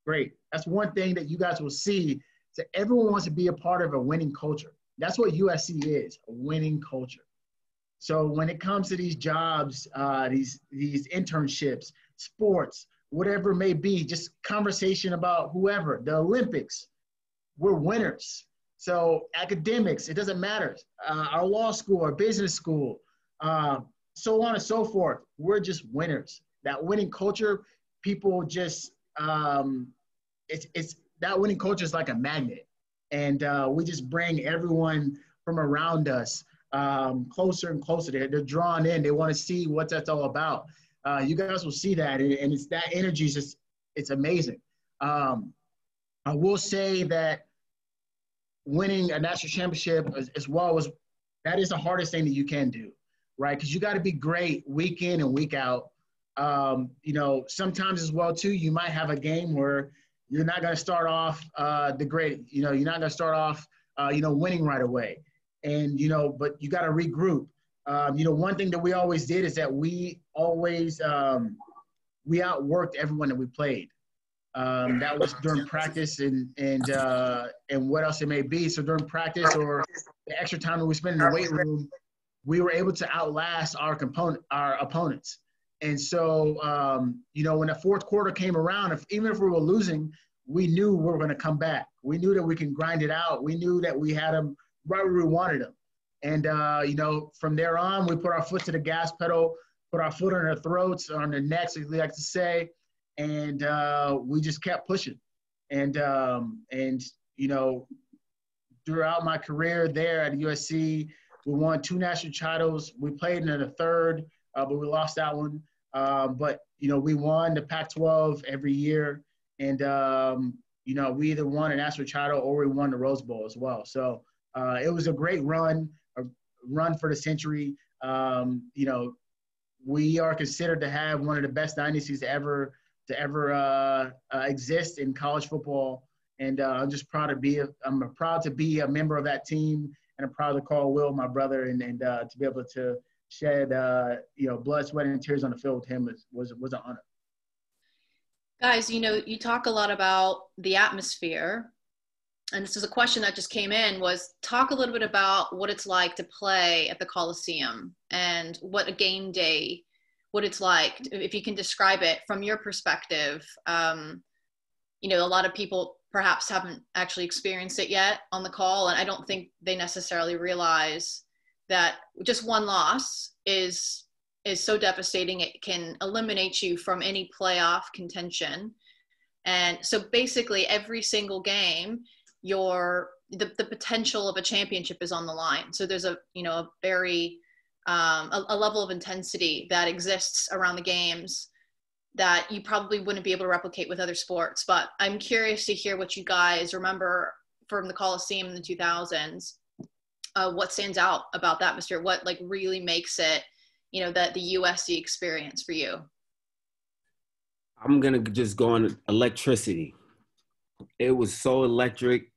great. That's one thing that you guys will see. So everyone wants to be a part of a winning culture. That's what USC is, a winning culture. So when it comes to these jobs, uh, these these internships, sports, whatever it may be, just conversation about whoever, the Olympics, we're winners. So academics, it doesn't matter. Uh, our law school, our business school, uh, so on and so forth. We're just winners. That winning culture, people just um, it's it's that winning culture is like a magnet, and uh, we just bring everyone from around us um, closer and closer. They're, they're drawn in. They want to see what that's all about. Uh, you guys will see that, and it's that energy is just it's amazing. Um, I will say that winning a national championship as, as well was that is the hardest thing that you can do, right? Because you got to be great week in and week out. Um, you know, sometimes as well too, you might have a game where you're not going to start off uh, the great. You know, you're not going to start off, uh, you know, winning right away, and you know, but you got to regroup. Um, you know, one thing that we always did is that we always um, we outworked everyone that we played. Um, that was during practice and and uh, and what else it may be. So during practice or the extra time that we spent in the weight room, we were able to outlast our component our opponents. And so um, you know when the fourth quarter came around, if even if we were losing, we knew we were going to come back. We knew that we can grind it out. We knew that we had them right where we wanted them. And uh, you know from there on, we put our foot to the gas pedal, put our foot on their throats, on their necks, as we like to say and uh, we just kept pushing. And um, and you know, throughout my career there at USC, we won two national titles. We played in the third, uh, but we lost that one. Um, but you know, we won the Pac-12 every year, and um, you know, we either won a national title or we won the Rose Bowl as well. So uh, it was a great run, a run for the century. Um, you know, we are considered to have one of the best dynasties ever to ever uh, uh, exist in college football. And uh, I'm just proud to be a, I'm proud to be a member of that team, and I'm proud to call Will my brother, and, and uh, to be able to shed uh, you know blood, sweat, and tears on the field with him was was was an honor. Guys, you know, you talk a lot about the atmosphere and this is a question that just came in was talk a little bit about what it's like to play at the coliseum and what a game day what it's like if you can describe it from your perspective um, you know a lot of people perhaps haven't actually experienced it yet on the call and i don't think they necessarily realize that just one loss is is so devastating it can eliminate you from any playoff contention and so basically every single game your the, the potential of a championship is on the line so there's a you know a very um, a, a, level of intensity that exists around the games that you probably wouldn't be able to replicate with other sports. But I'm curious to hear what you guys remember from the Coliseum in the 2000s. Uh, what stands out about that, Mr. What like really makes it, you know, that the USC experience for you? I'm gonna just go on electricity. It was so electric.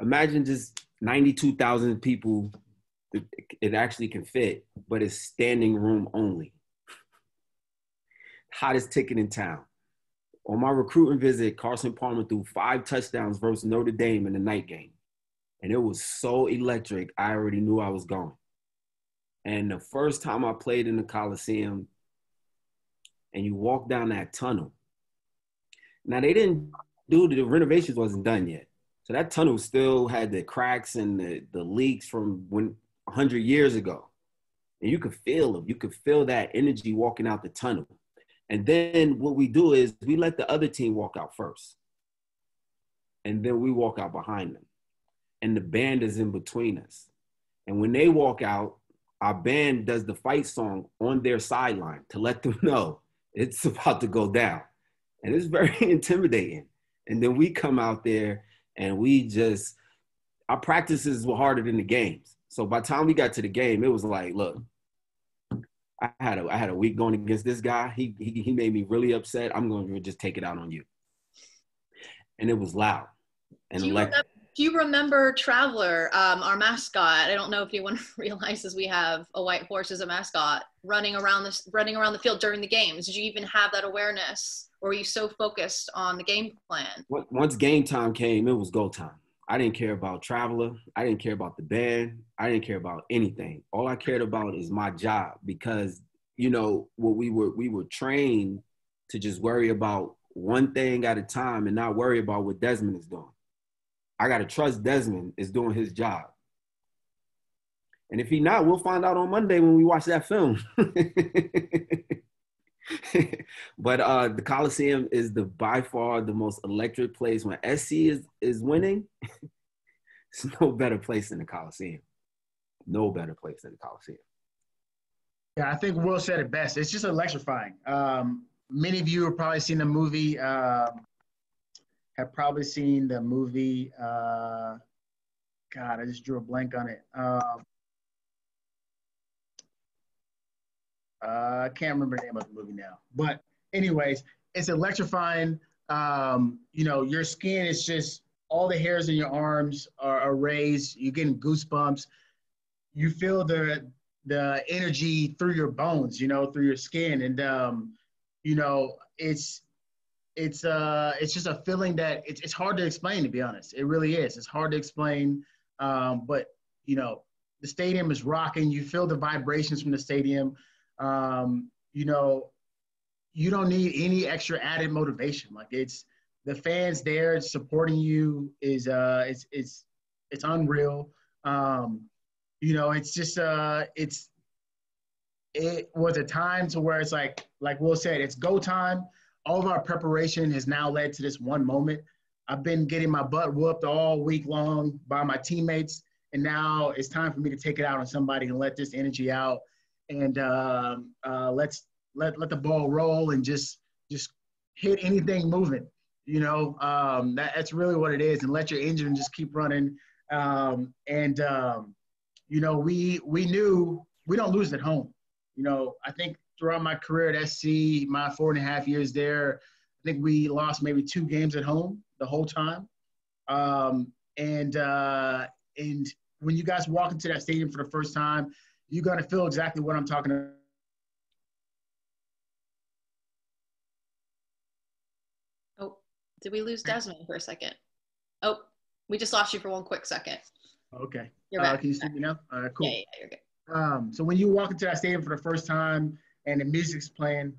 Imagine just 92,000 people it actually can fit, but it's standing room only. Hottest ticket in town. On my recruiting visit, Carson Palmer threw five touchdowns versus Notre Dame in the night game. And it was so electric, I already knew I was going. And the first time I played in the Coliseum, and you walk down that tunnel. Now they didn't do the renovations wasn't done yet. So that tunnel still had the cracks and the, the leaks from when 100 years ago. And you could feel them. You could feel that energy walking out the tunnel. And then what we do is we let the other team walk out first. And then we walk out behind them. And the band is in between us. And when they walk out, our band does the fight song on their sideline to let them (laughs) know it's about to go down. And it's very (laughs) intimidating. And then we come out there and we just, our practices were harder than the games. So by the time we got to the game, it was like, look, I had a I had a week going against this guy. He he, he made me really upset. I'm going to just take it out on you. And it was loud and remember, do you remember Traveler, um, our mascot? I don't know if anyone (laughs) realizes we have a white horse as a mascot running around this running around the field during the games. Did you even have that awareness, or were you so focused on the game plan? Once game time came, it was go time. I didn't care about Traveler. I didn't care about the band. I didn't care about anything. All I cared about is my job because you know what we were we were trained to just worry about one thing at a time and not worry about what Desmond is doing. I gotta trust Desmond is doing his job. And if he not, we'll find out on Monday when we watch that film. (laughs) but uh, the Coliseum is the by far the most electric place. When SC is is winning, (laughs) it's no better place than the Coliseum. No better place than the Coliseum. Yeah, I think Will said it best. It's just electrifying. Um, many of you have probably seen the movie. Uh, have probably seen the movie. Uh, God, I just drew a blank on it. Uh, Uh, I can't remember the name of the movie now. But anyways, it's electrifying. Um, you know, your skin is just all the hairs in your arms are, are raised. You're getting goosebumps. You feel the the energy through your bones, you know, through your skin, and um, you know, it's it's uh it's just a feeling that it's it's hard to explain. To be honest, it really is. It's hard to explain. Um, but you know, the stadium is rocking. You feel the vibrations from the stadium um, you know, you don't need any extra added motivation. Like it's the fans there supporting you is uh it's it's it's unreal. Um, you know, it's just uh it's it was a time to where it's like like Will said, it's go time. All of our preparation has now led to this one moment. I've been getting my butt whooped all week long by my teammates, and now it's time for me to take it out on somebody and let this energy out and uh, uh, let's let let the ball roll and just just hit anything moving. You know, um, that, that's really what it is, and let your engine just keep running. Um, and um, you know, we we knew we don't lose at home. You know, I think throughout my career at SC, my four and a half years there, I think we lost maybe two games at home the whole time. Um, and uh, and when you guys walk into that stadium for the first time, you're going to feel exactly what I'm talking about. Oh, did we lose Desmond for a second? Oh, we just lost you for one quick second. Okay. You're back. Uh, can you see me now? All right, cool. Yeah, yeah, you're good. Um, so when you walk into that stadium for the first time and the music's playing,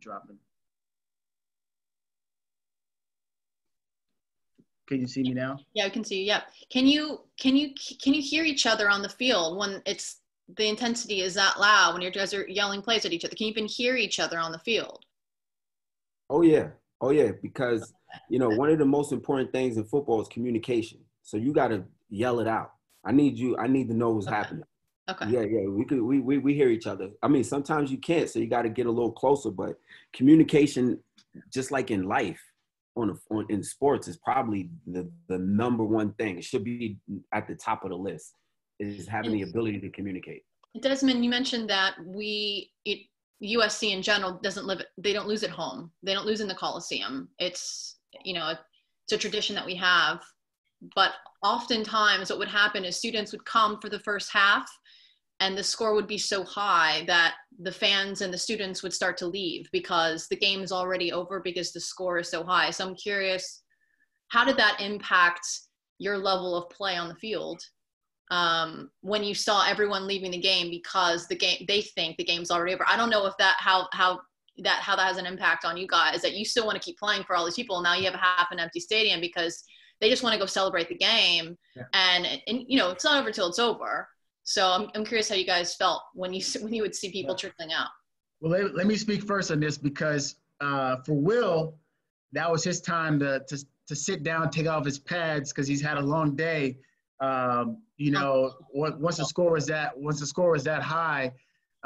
Dropping. Can you see me now? Yeah, I can see you. Yeah. Can you can you can you hear each other on the field when it's the intensity is that loud when you guys are yelling plays at each other? Can you even hear each other on the field? Oh yeah. Oh yeah, because you know, one of the most important things in football is communication. So you got to yell it out. I need you I need to know what's okay. happening. Okay. Yeah, yeah, we could we, we we hear each other. I mean, sometimes you can't, so you got to get a little closer, but communication just like in life, on, a, on in sports is probably the the number one thing. It should be at the top of the list is having the ability to communicate. Desmond, you mentioned that we it, USC in general doesn't live. They don't lose at home. They don't lose in the Coliseum. It's you know it's a tradition that we have. But oftentimes, what would happen is students would come for the first half and the score would be so high that the fans and the students would start to leave because the game is already over because the score is so high. So I'm curious, how did that impact your level of play on the field um, when you saw everyone leaving the game because the game they think the game's already over? I don't know if that how how that how that has an impact on you guys that you still want to keep playing for all these people. Now you have a half an empty stadium because they just want to go celebrate the game, yeah. and and you know it's not over till it's over. So I'm, I'm curious how you guys felt when you (laughs) when you would see people trickling out. Well, let, let me speak first on this because uh, for Will, that was his time to, to, to sit down, take off his pads because he's had a long day. Um, you know, once the score was that once the score was that high,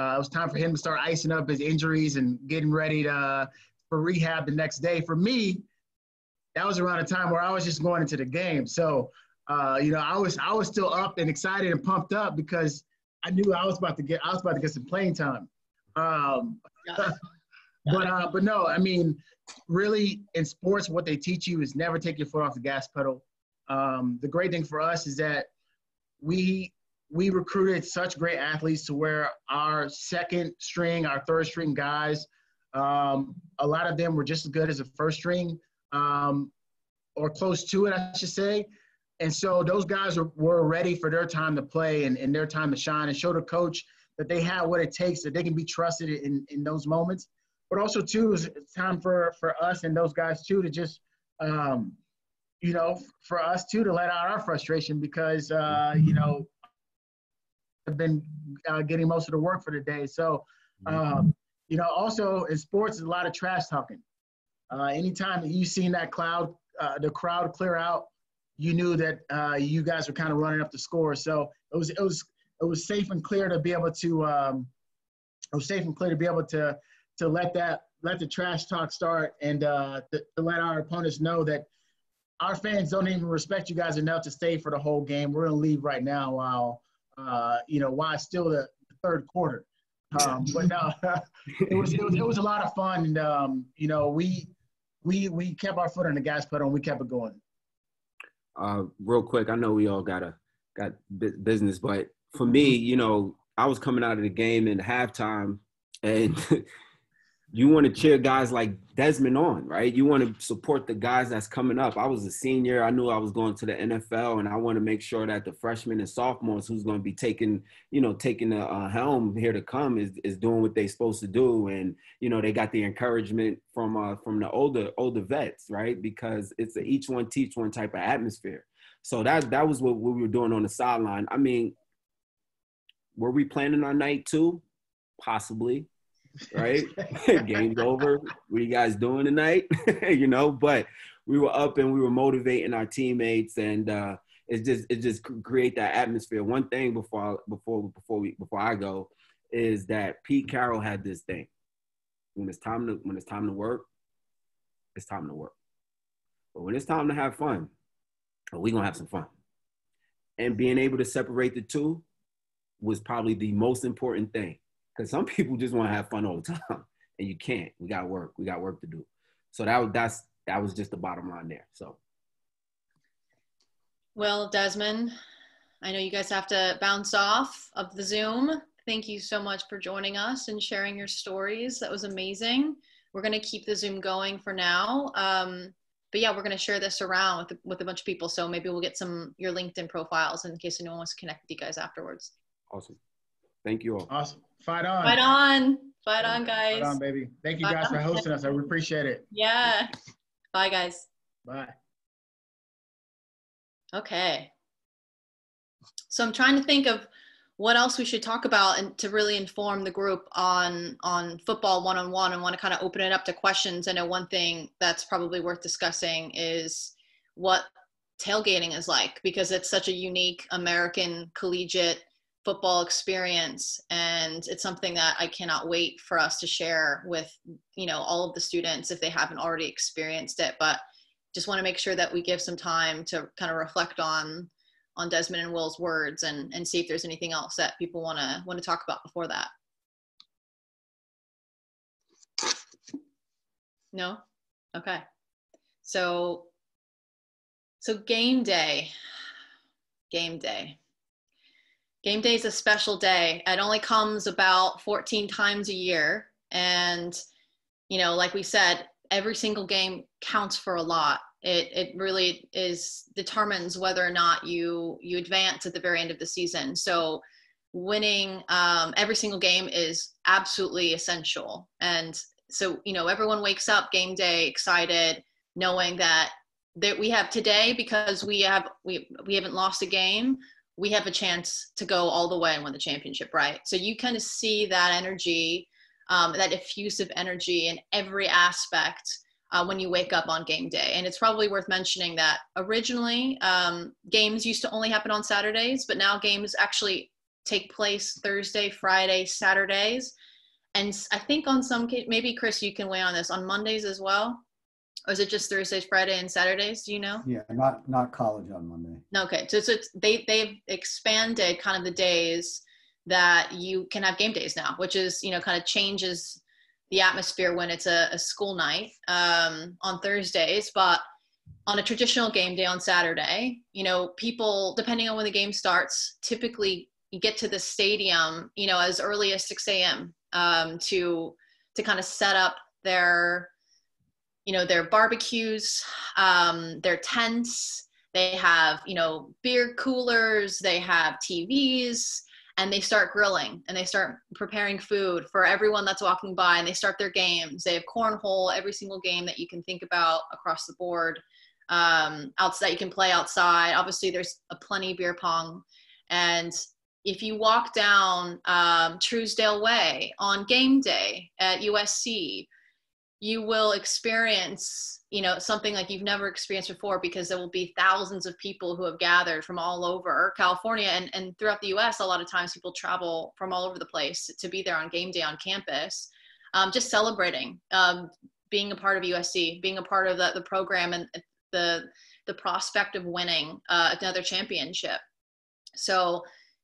uh, it was time for him to start icing up his injuries and getting ready to for rehab the next day. For me, that was around a time where I was just going into the game. So uh, you know, I was I was still up and excited and pumped up because I knew I was about to get I was about to get some playing time. Um, (laughs) but uh, but no, I mean, really in sports, what they teach you is never take your foot off the gas pedal. Um, the great thing for us is that we we recruited such great athletes to where our second string, our third string guys, um, a lot of them were just as good as the first string, um, or close to it, I should say. And so those guys were, were ready for their time to play and, and their time to shine and show the coach that they have what it takes, that they can be trusted in, in those moments. But also, too, it's time for, for us and those guys, too, to just, um, you know, for us too to let out our frustration because uh, you know have been uh, getting most of the work for the day. So, um, you know, also in sports, a lot of trash talking. Uh, anytime you seen that cloud, uh, the crowd clear out, you knew that uh, you guys were kind of running up the score. So it was it was it was safe and clear to be able to um, it was safe and clear to be able to to let that let the trash talk start and uh, to, to let our opponents know that our fans don't even respect you guys enough to stay for the whole game. We're gonna leave right now while uh, you know while it's still the third quarter. Um, but no, (laughs) it was, it was it was a lot of fun, and um, you know we we we kept our foot on the gas pedal and we kept it going. Uh, real quick, I know we all got a got business, but for me, you know, I was coming out of the game in halftime, and (laughs) you want to cheer guys like Desmond on, right? You want to support the guys that's coming up. I was a senior. I knew I was going to the NFL, and I want to make sure that the freshmen and sophomores who's going to be taking, you know, taking the uh, helm here to come is is doing what they're supposed to do, and you know they got the encouragement from uh, from the older older vets, right? Because it's a each one teach one type of atmosphere. So that that was what, what we were doing on the sideline. I mean, were we planning on night two? Possibly right? (laughs) Game's over. What are you guys doing tonight? (laughs) you know, but we were up and we were motivating our teammates, and uh, it's just it just create that atmosphere. One thing before before before we before I go is that Pete Carroll had this thing. When it's time to when it's time to work, it's time to work. But when it's time to have fun, we're gonna have some fun. And being able to separate the two was probably the most important thing because some people just want to have fun all the (laughs) time, and you can't. We got work. We got work to do. So that that's that was just the bottom line there. So. Well, Desmond, I know you guys have to bounce off of the Zoom. Thank you so much for joining us and sharing your stories. That was amazing. We're going to keep the Zoom going for now. Um, but yeah, we're going to share this around with, with a bunch of people. So maybe we'll get some your LinkedIn profiles in case anyone wants to connect with you guys afterwards. Awesome. Thank you all. Awesome. Fight on. Fight on. Fight on, guys. Fight on, baby. Thank you guys for hosting us. I appreciate it. Yeah. Bye, guys. Bye. Okay. So I'm trying to think of what else we should talk about and to really inform the group on on football one on one and want to kind of open it up to questions. I know one thing that's probably worth discussing is what tailgating is like because it's such a unique American collegiate football experience and it's something that i cannot wait for us to share with you know all of the students if they haven't already experienced it but just want to make sure that we give some time to kind of reflect on on desmond and will's words and and see if there's anything else that people want to want to talk about before that. No? Okay. So so game day. Game day Game day is a special day. It only comes about 14 times a year. And, you know, like we said, every single game counts for a lot. It, it really is determines whether or not you you advance at the very end of the season. So winning um, every single game is absolutely essential. And so, you know, everyone wakes up game day excited, knowing that that we have today because we have we we haven't lost a game we have a chance to go all the way and win the championship, right? So you kind of see that energy, um, that effusive energy in every aspect uh, when you wake up on game day. And it's probably worth mentioning that originally um, games used to only happen on Saturdays, but now games actually take place Thursday, Friday, Saturdays. And I think on some maybe Chris, you can weigh on this on Mondays as well. Or is it just Thursdays, Friday, and Saturdays? Do you know? Yeah, not not college on Monday. Okay, so, so they they've expanded kind of the days that you can have game days now, which is you know kind of changes the atmosphere when it's a, a school night um, on Thursdays, but on a traditional game day on Saturday, you know, people depending on when the game starts, typically you get to the stadium, you know, as early as 6 a.m. Um, to to kind of set up their you know their barbecues um, their tents they have you know beer coolers they have tvs and they start grilling and they start preparing food for everyone that's walking by and they start their games they have cornhole every single game that you can think about across the board um, outside. You can play outside. Obviously, there's a plenty beer pong, and if you walk down um, Trousdale Way on game day at USC, you will experience you know something like you've never experienced before because there will be thousands of people who have gathered from all over california. And, and throughout the us a lot of times people travel from all over the place to be there on game day on campus um, just celebrating um, being a part of usc being a part of the, the program and the the prospect of winning uh, another championship. So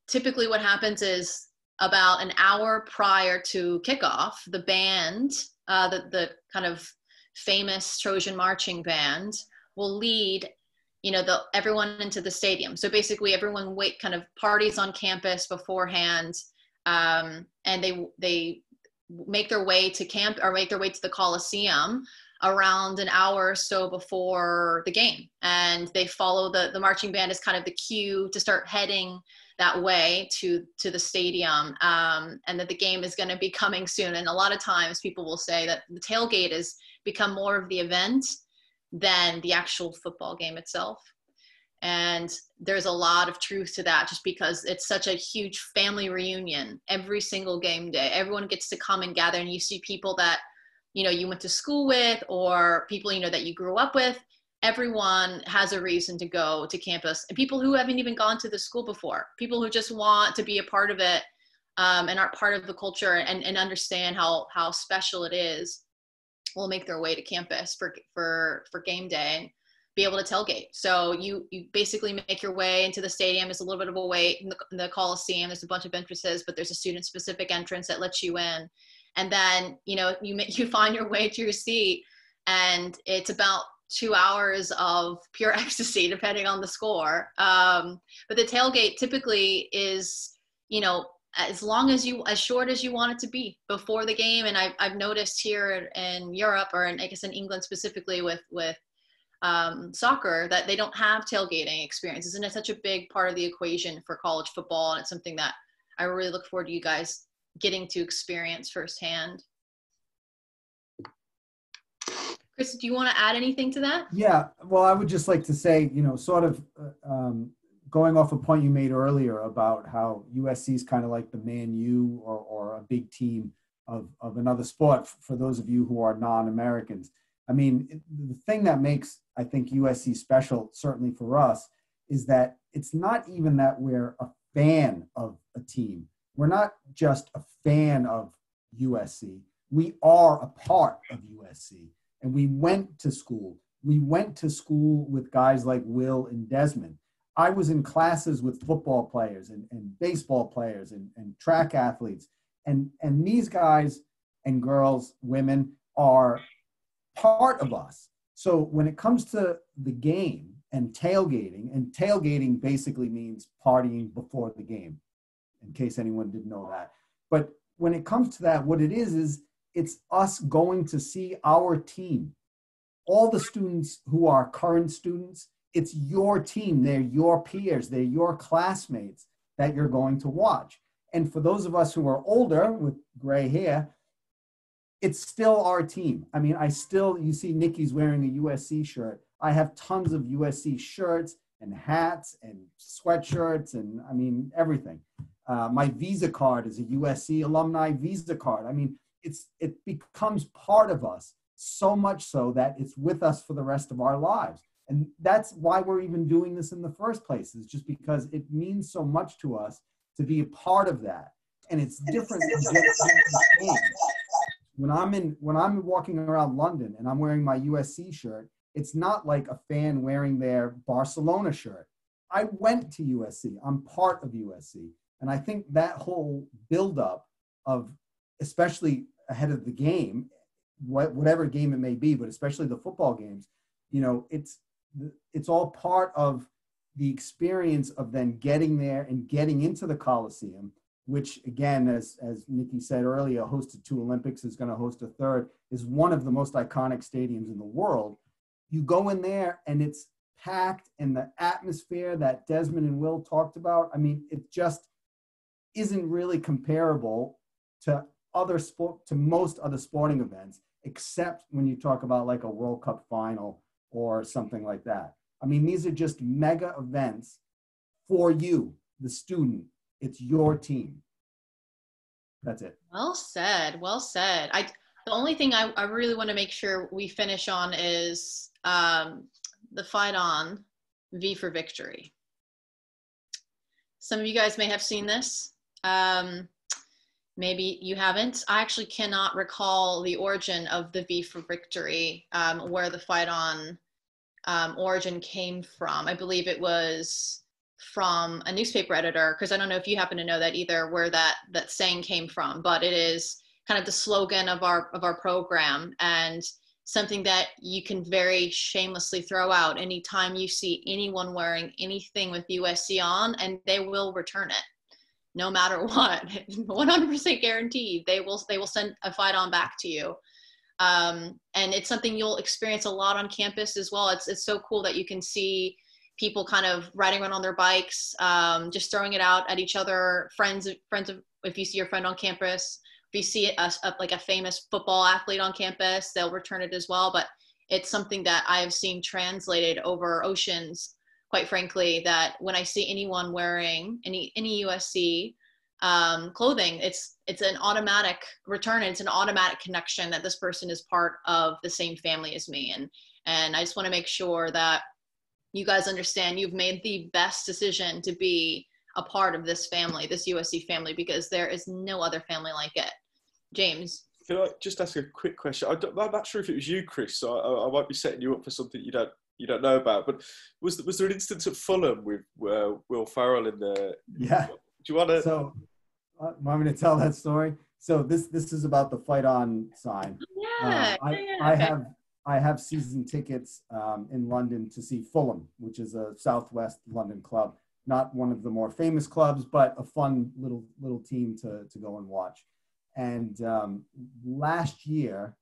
typically what happens is about an hour prior to kickoff the band uh, the, the kind of famous Trojan marching band will lead you know the everyone into the stadium. So basically everyone wait kind of parties on campus beforehand um, and they they make their way to camp or make their way to the coliseum around an hour or so before the game. And they follow the the marching band as kind of the cue to start heading that way to to the stadium um, and that the game is going to be coming soon. And a lot of times people will say that the tailgate has become more of the event than the actual football game itself. And there's a lot of truth to that just because it's such a huge family reunion every single game day. Everyone gets to come and gather and you see people that you know you went to school with or people you know that you grew up with everyone has a reason to go to campus. And people who haven't even gone to the school before people who just want to be a part of it um, and aren't part of the culture and, and understand how how special it is will make their way to campus for for for game day and be able to tailgate. So you you basically make your way into the stadium. There's a little bit of a wait in the, in the coliseum. There's a bunch of entrances but there's a student specific entrance that lets you in. And then you know you (laughs) you find your way to your seat and it's about two hours of pure (laughs) ecstasy, depending on the score. Um, but the tailgate typically is, you know, as long as you, as short as you want it to be before the game. And I've, I've noticed here in Europe, or in, I guess in England specifically with, with um, soccer, that they don't have tailgating experiences. And it's such a big part of the equation for college football. And it's something that I really look forward to you guys getting to experience firsthand. Chris, do you want to add anything to that? Yeah, well, I would just like to say, you know, sort of uh, um, going off a point you made earlier about how USC is kind of like the Man U or, or a big team of, of another sport for those of you who are non Americans. I mean, the thing that makes, I think, USC special, certainly for us, is that it's not even that we're a fan of a team. We're not just a fan of USC. We are a part of USC and we went to school. We went to school with guys like Will and Desmond. I was in classes with football players and, and baseball players and, and track athletes. And, and these guys and girls, women, are part of us. So when it comes to the game and tailgating, and tailgating basically means partying before the game, in case anyone didn't know that. But when it comes to that, what it is is it's us going to see our team. All the students who are current students, it's your team. They're your peers, they're your classmates that you're going to watch. And for those of us who are older with gray hair, it's still our team. I mean, I still, you see Niki's wearing a USC shirt. I have tons of USC shirts and hats and sweatshirts and I mean, everything. Uh, my Visa card is a USC alumni Visa card. I mean, it's it becomes part of us so much so that it's with us for the rest of our lives. And that's why we're even doing this in the first place is just because it means so much to us to be a part of that. And it's different when i'm in when i'm walking around london and i'm wearing my usc shirt it's not like a fan wearing their barcelona shirt. I went to usc i'm part of usc and i think that whole buildup of especially ahead of the game, whatever game it may be, but especially the football games, you know, it's it's all part of the experience of then getting there and getting into the Coliseum, which again, as as Niki said earlier, hosted two Olympics, is going to host a third, is one of the most iconic stadiums in the world. You go in there and it's packed, and the atmosphere that Desmond and Will talked about. I mean, it just isn't really comparable to other sport to most other sporting events, except when you talk about like a World Cup final or something like that. I mean, these are just mega events for you, the student. It's your team. That's it. Well said. Well said. I the only thing I, I really want to make sure we finish on is um, the fight on V for victory. Some of you guys may have seen this. Um, maybe you haven't. I actually cannot recall the origin of the V for victory, um, where the fight on um, origin came from. I believe it was from a newspaper editor, because I don't know if you happen to know that either, where that that saying came from. But it is kind of the slogan of our of our program and something that you can very shamelessly throw out anytime you see anyone wearing anything with USC on, and they will return it no matter (laughs) what 100% guaranteed they will they will send a fight on back to you. Um, and it's something you'll experience a lot on campus as well. It's, it's so cool that you can see people kind of riding around on their bikes um, just throwing it out at each other friends friends of, if you see your friend on campus if you see a, a, like a famous football athlete on campus they'll return it as well. But it's something that i've seen translated over oceans quite frankly, that when I see anyone wearing any any USC um, clothing, it's it's an automatic return. It's an automatic connection that this person is part of the same family as me, and and I just want to make sure that you guys understand you've made the best decision to be a part of this family, this USC family, because there is no other family like it. James. Can I just ask a quick question? I am not sure if it was you, Chris. So I, I might be setting you up for something you don't you don't know about. But was was there an instance at Fulham with uh, Will Ferrell in the? Yeah. Do you want to? So, uh, want me to tell that story? So this this is about the fight on sign. Yeah. Um, I, yeah, I okay. have I have season tickets um, in London to see Fulham, which is a Southwest London club. Not one of the more famous clubs, but a fun little little team to to go and watch. And um, last year,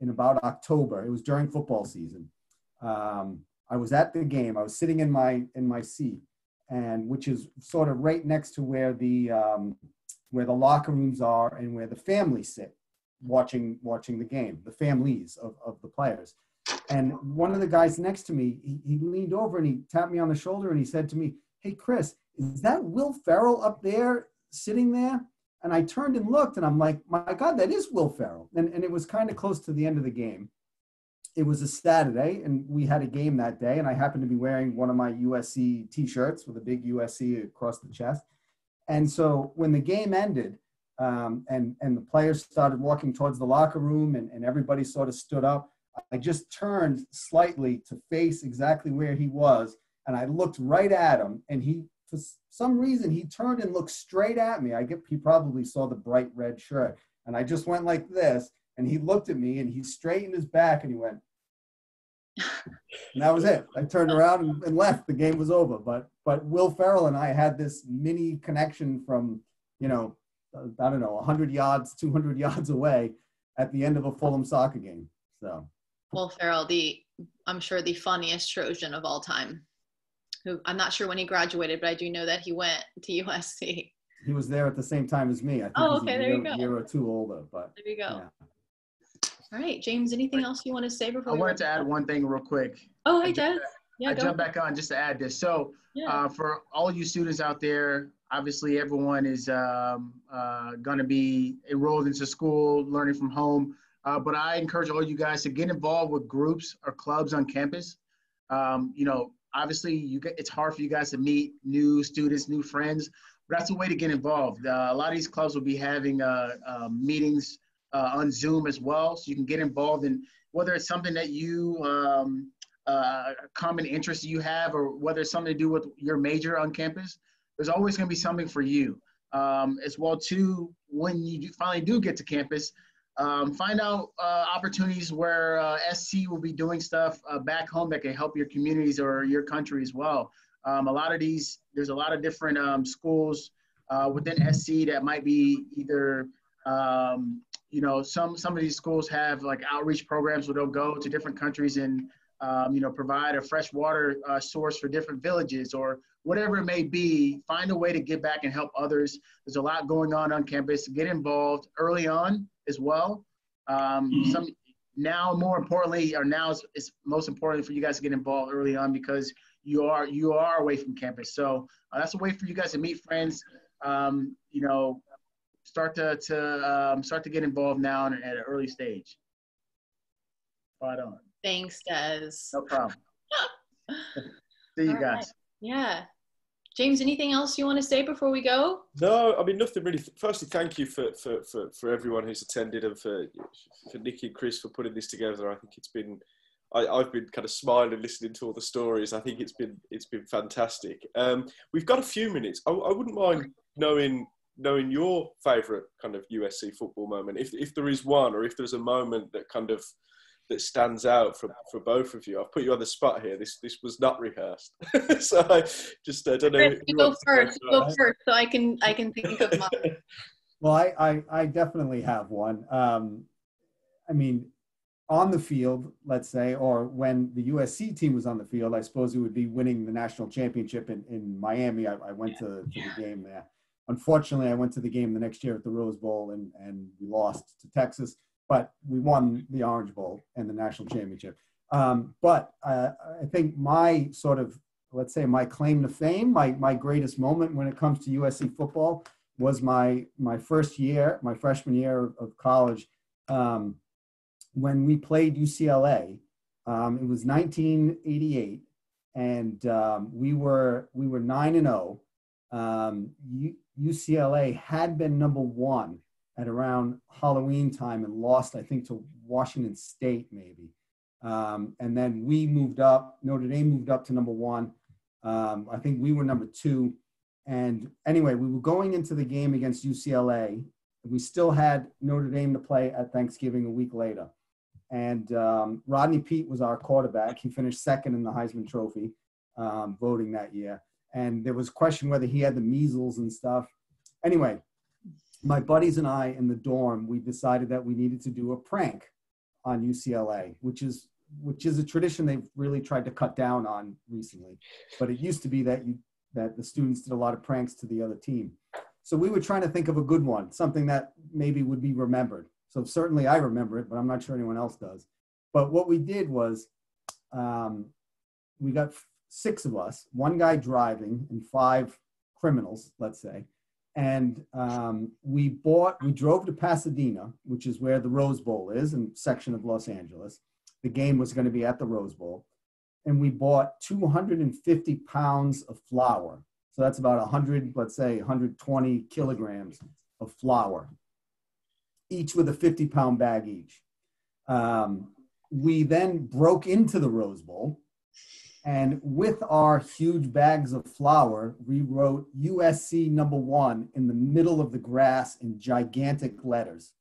in about October, it was during football season um, I was at the game. I was sitting in my in my seat, and which is sort of right next to where the um, where the locker rooms are and where the families sit, watching watching the game. The families of, of the players. And one of the guys next to me, he, he leaned over and he tapped me on the shoulder and he said to me, "Hey Chris, is that Will Ferrell up there sitting there?" And I turned and looked, and I'm like, "My God, that is Will Ferrell!" And and it was kind of close to the end of the game it was a Saturday and we had a game that day. And I happened to be wearing one of my USC t shirts with a big USC across the chest. And so when the game ended um, and, and the players started walking towards the locker room and, and everybody sort of stood up, I just turned slightly to face exactly where he was. And I looked right at him and he, for some reason, he turned and looked straight at me. I get, he probably saw the bright red shirt. And I just went like this and he looked at me and he straightened his back and he went and that was it. I turned around and, and, left. The game was over. But but will ferrell and i had this mini connection from you know i don't know 100 yards 200 yards away at the end of a fulham soccer game. So. Will ferrell the i'm sure the funniest trojan of all time. Who i'm not sure when he graduated but i do know that he went to usc he was there at the same time as me. I think oh, okay, a there year, you go. year or two older but there you go. yeah. All right, James, anything else you want to say before I wanted to add up? one thing real quick. Oh, I hey, Des. Yeah, I jump back on just to add this. So yeah. uh, for all you students out there, obviously everyone is um, uh, going to be enrolled into school, learning from home. Uh, but I encourage all you guys to get involved with groups or clubs on campus. Um, you know, obviously you get, it's hard for you guys to meet new students, new friends, but that's a way to get involved. Uh, a lot of these clubs will be having uh, uh, meetings uh, on Zoom as well, so you can get involved in whether it's something that you um, uh, common interest you have, or whether it's something to do with your major on campus. There's always going to be something for you. Um, as well, too, when you finally do get to campus, um, find out uh, opportunities where uh, SC will be doing stuff uh, back home that can help your communities or your country as well. Um, a lot of these, there's a lot of different um, schools uh, within SC that might be either um, you know, some some of these schools have like outreach programs where they'll go to different countries and um, you know provide a fresh water uh, source for different villages or whatever it may be. Find a way to get back and help others. There's a lot going on on campus. Get involved early on as well. Um, some now more importantly, or now it's, it's most important for you guys to get involved early on because you are you are away from campus. So uh, that's a way for you guys to meet friends. Um, you know, start to to um, start to get involved now and at an early stage. Spot on. Thanks, Des. No problem. (laughs) See you All guys. right. Yeah. James, anything else you want to say before we go? No, I mean nothing really. Firstly, thank you for for, for, for everyone who's attended and for for Niki and Chris for putting this together. I think it's been I, I've been kind of smiling listening to all the stories. I think it's been it's been fantastic. Um, we've got a few minutes. I, I wouldn't mind knowing knowing your favourite kind of USC football moment, if if there is one, or if there's a moment that kind of that stands out for, for both of you. I've put you on the spot here. This this was not rehearsed, (laughs) so I just I don't know. Chris, you go first. You go first, so I can I can think of (laughs) mine. Well, I, I, I definitely have one. Um, I mean, on the field, let's say, or when the USC team was on the field, I suppose it would be winning the national championship in, in Miami. I, I went to, to the game there. Unfortunately, I went to the game the next year at the Rose Bowl and, and we lost to Texas, but we won the Orange Bowl and the national championship. Um, but uh, I think my sort of, let's say, my claim to fame, my, my greatest moment when it comes to USC football was my, my first year, my freshman year of, college. Um, when we played UCLA. Um, it was 1988, and um, we were we were nine and zero. UCLA had been number one at around Halloween time and lost, I think, to Washington State maybe. Um, and then we moved up. Notre Dame moved up to number one. Um, I think we were number two. And anyway, we were going into the game against UCLA. We still had Notre Dame to play at Thanksgiving a week later and um, Rodney Peete was our quarterback. He finished second in the Heisman Trophy um, voting that year, and there was question whether he had the measles and stuff. Anyway, my buddies and I in the dorm, we decided that we needed to do a prank on UCLA, which is which is a tradition they've really tried to cut down on recently. But it used to be that you that the students did a lot of pranks to the other team. So we were trying to think of a good one, something that maybe would be remembered. So certainly I remember it, but I'm not sure anyone else does. But what we did was um, we got six of us, one guy driving and five criminals, let's say. And um, we bought, we drove to Pasadena, which is where the Rose Bowl is, in section of Los Angeles. The game was going to be at the Rose Bowl. And we bought 250 pounds of flour. So that's about 100, let's say 120 kilograms of flour each with a 50 pound bag each. Um, we then broke into the Rose Bowl, and with our huge bags of flour, we wrote USC number one in the middle of the grass in gigantic letters.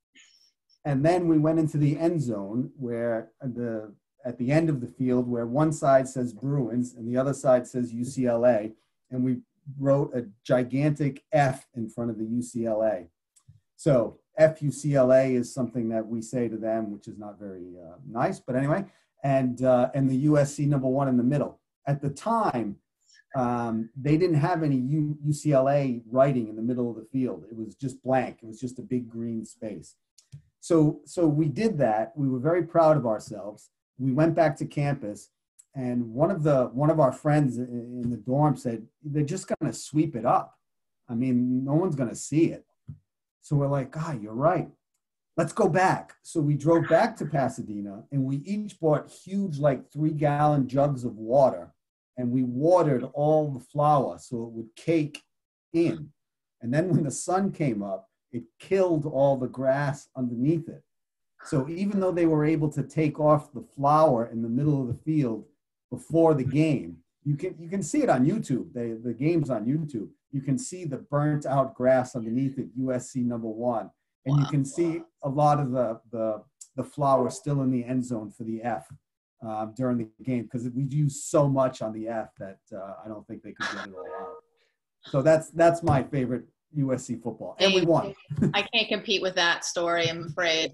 And then we went into the end zone where the at the end of the field where one side says Bruins and the other side says UCLA, and we wrote a gigantic F in front of the UCLA. So FUCLA is something that we say to them, which is not very uh, nice, but anyway, and uh, and the USC number one in the middle. At the time, um, they didn't have any U- UCLA writing in the middle of the field. It was just blank. It was just a big green space. So so we did that. We were very proud of ourselves. We went back to campus, and one of the one of our friends in the dorm said they're just going to sweep it up. I mean, no one's going to see it. So we're like, God, you're right. Let's go back. So we drove back to Pasadena and we each bought huge, like three gallon jugs of water and we watered all the flour so it would cake in. And then when the sun came up, it killed all the grass underneath it. So even though they were able to take off the flower in the middle of the field before the game, you can you can see it on YouTube. They, the game's on YouTube you can see the burnt out grass underneath it, USC number one. And wow. you can see a lot of the, the, the flour still in the end zone for the F um, during the game because we use so much on the F that uh, I don't think they could get it all out. So that's that's my favorite USC football, and we won. I can't compete with that story. I'm afraid.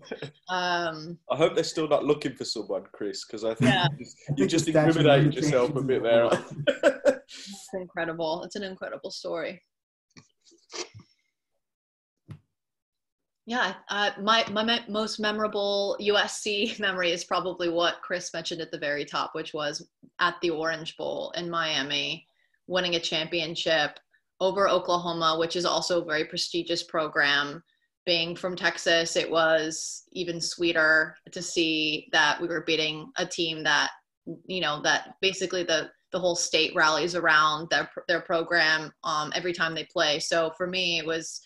Um, I hope they're still not looking for someone, Chris, because I think yeah. you just, you just incriminated yourself a bit there. (laughs) It's incredible. It's an incredible story. Yeah, uh, my my me- most memorable USC (laughs) memory is probably what Chris mentioned at the very top, which was at the Orange Bowl in Miami, winning a championship over Oklahoma, which is also a very prestigious program. Being from Texas, it was even sweeter to see that we were beating a team that you know that basically the the whole state rallies around their their program um, every time they play. So for me, it was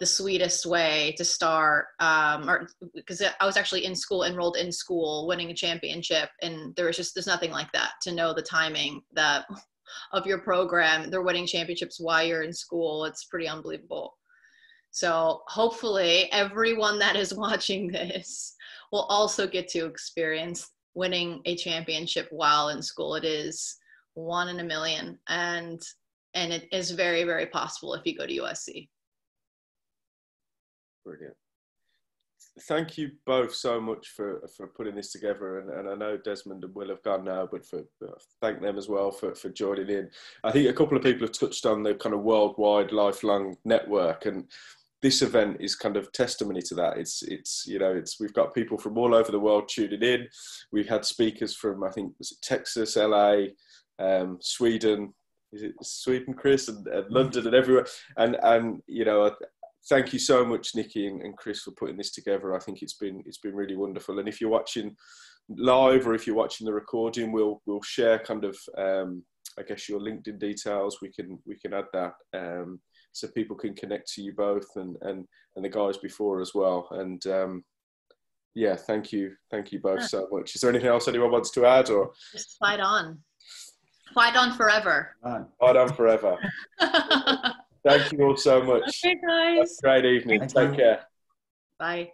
the sweetest way to start um, or because i was actually in school enrolled in school winning a championship and there was just there's nothing like that to know the timing that of your program. They're winning championships while you're in school. It's pretty unbelievable. So hopefully everyone that is (laughs) watching this will also get to experience winning a championship while in school. It is one in a million and and it is very very possible if you go to usc Brilliant. Thank you both so much for, for putting this together. And, and I know Desmond and Will have gone now, but for uh, thank them as well for, for joining in. I think a couple of people have touched on the kind of worldwide lifelong network and this event is kind of testimony to that. It's it's you know it's we've got people from all over the world tuning in. We've had speakers from I think was it Texas, LA, um, Sweden, is it Sweden, Chris, and, and, London and everywhere. And and you know thank you so much, Niki and, and, Chris, for putting this together. I think it's been it's been really wonderful. And if you're watching live or if you're watching the recording, we'll we'll share kind of um, I guess your LinkedIn details. We can we can add that um, so people can connect to you both and and and the guys before as well. And um, yeah, thank you, thank you both so much. Is there anything else anyone wants to add or just fight on, fight on forever, fight on forever. (laughs) Thank you all so much. Okay, guys. great evening. Take care. Bye.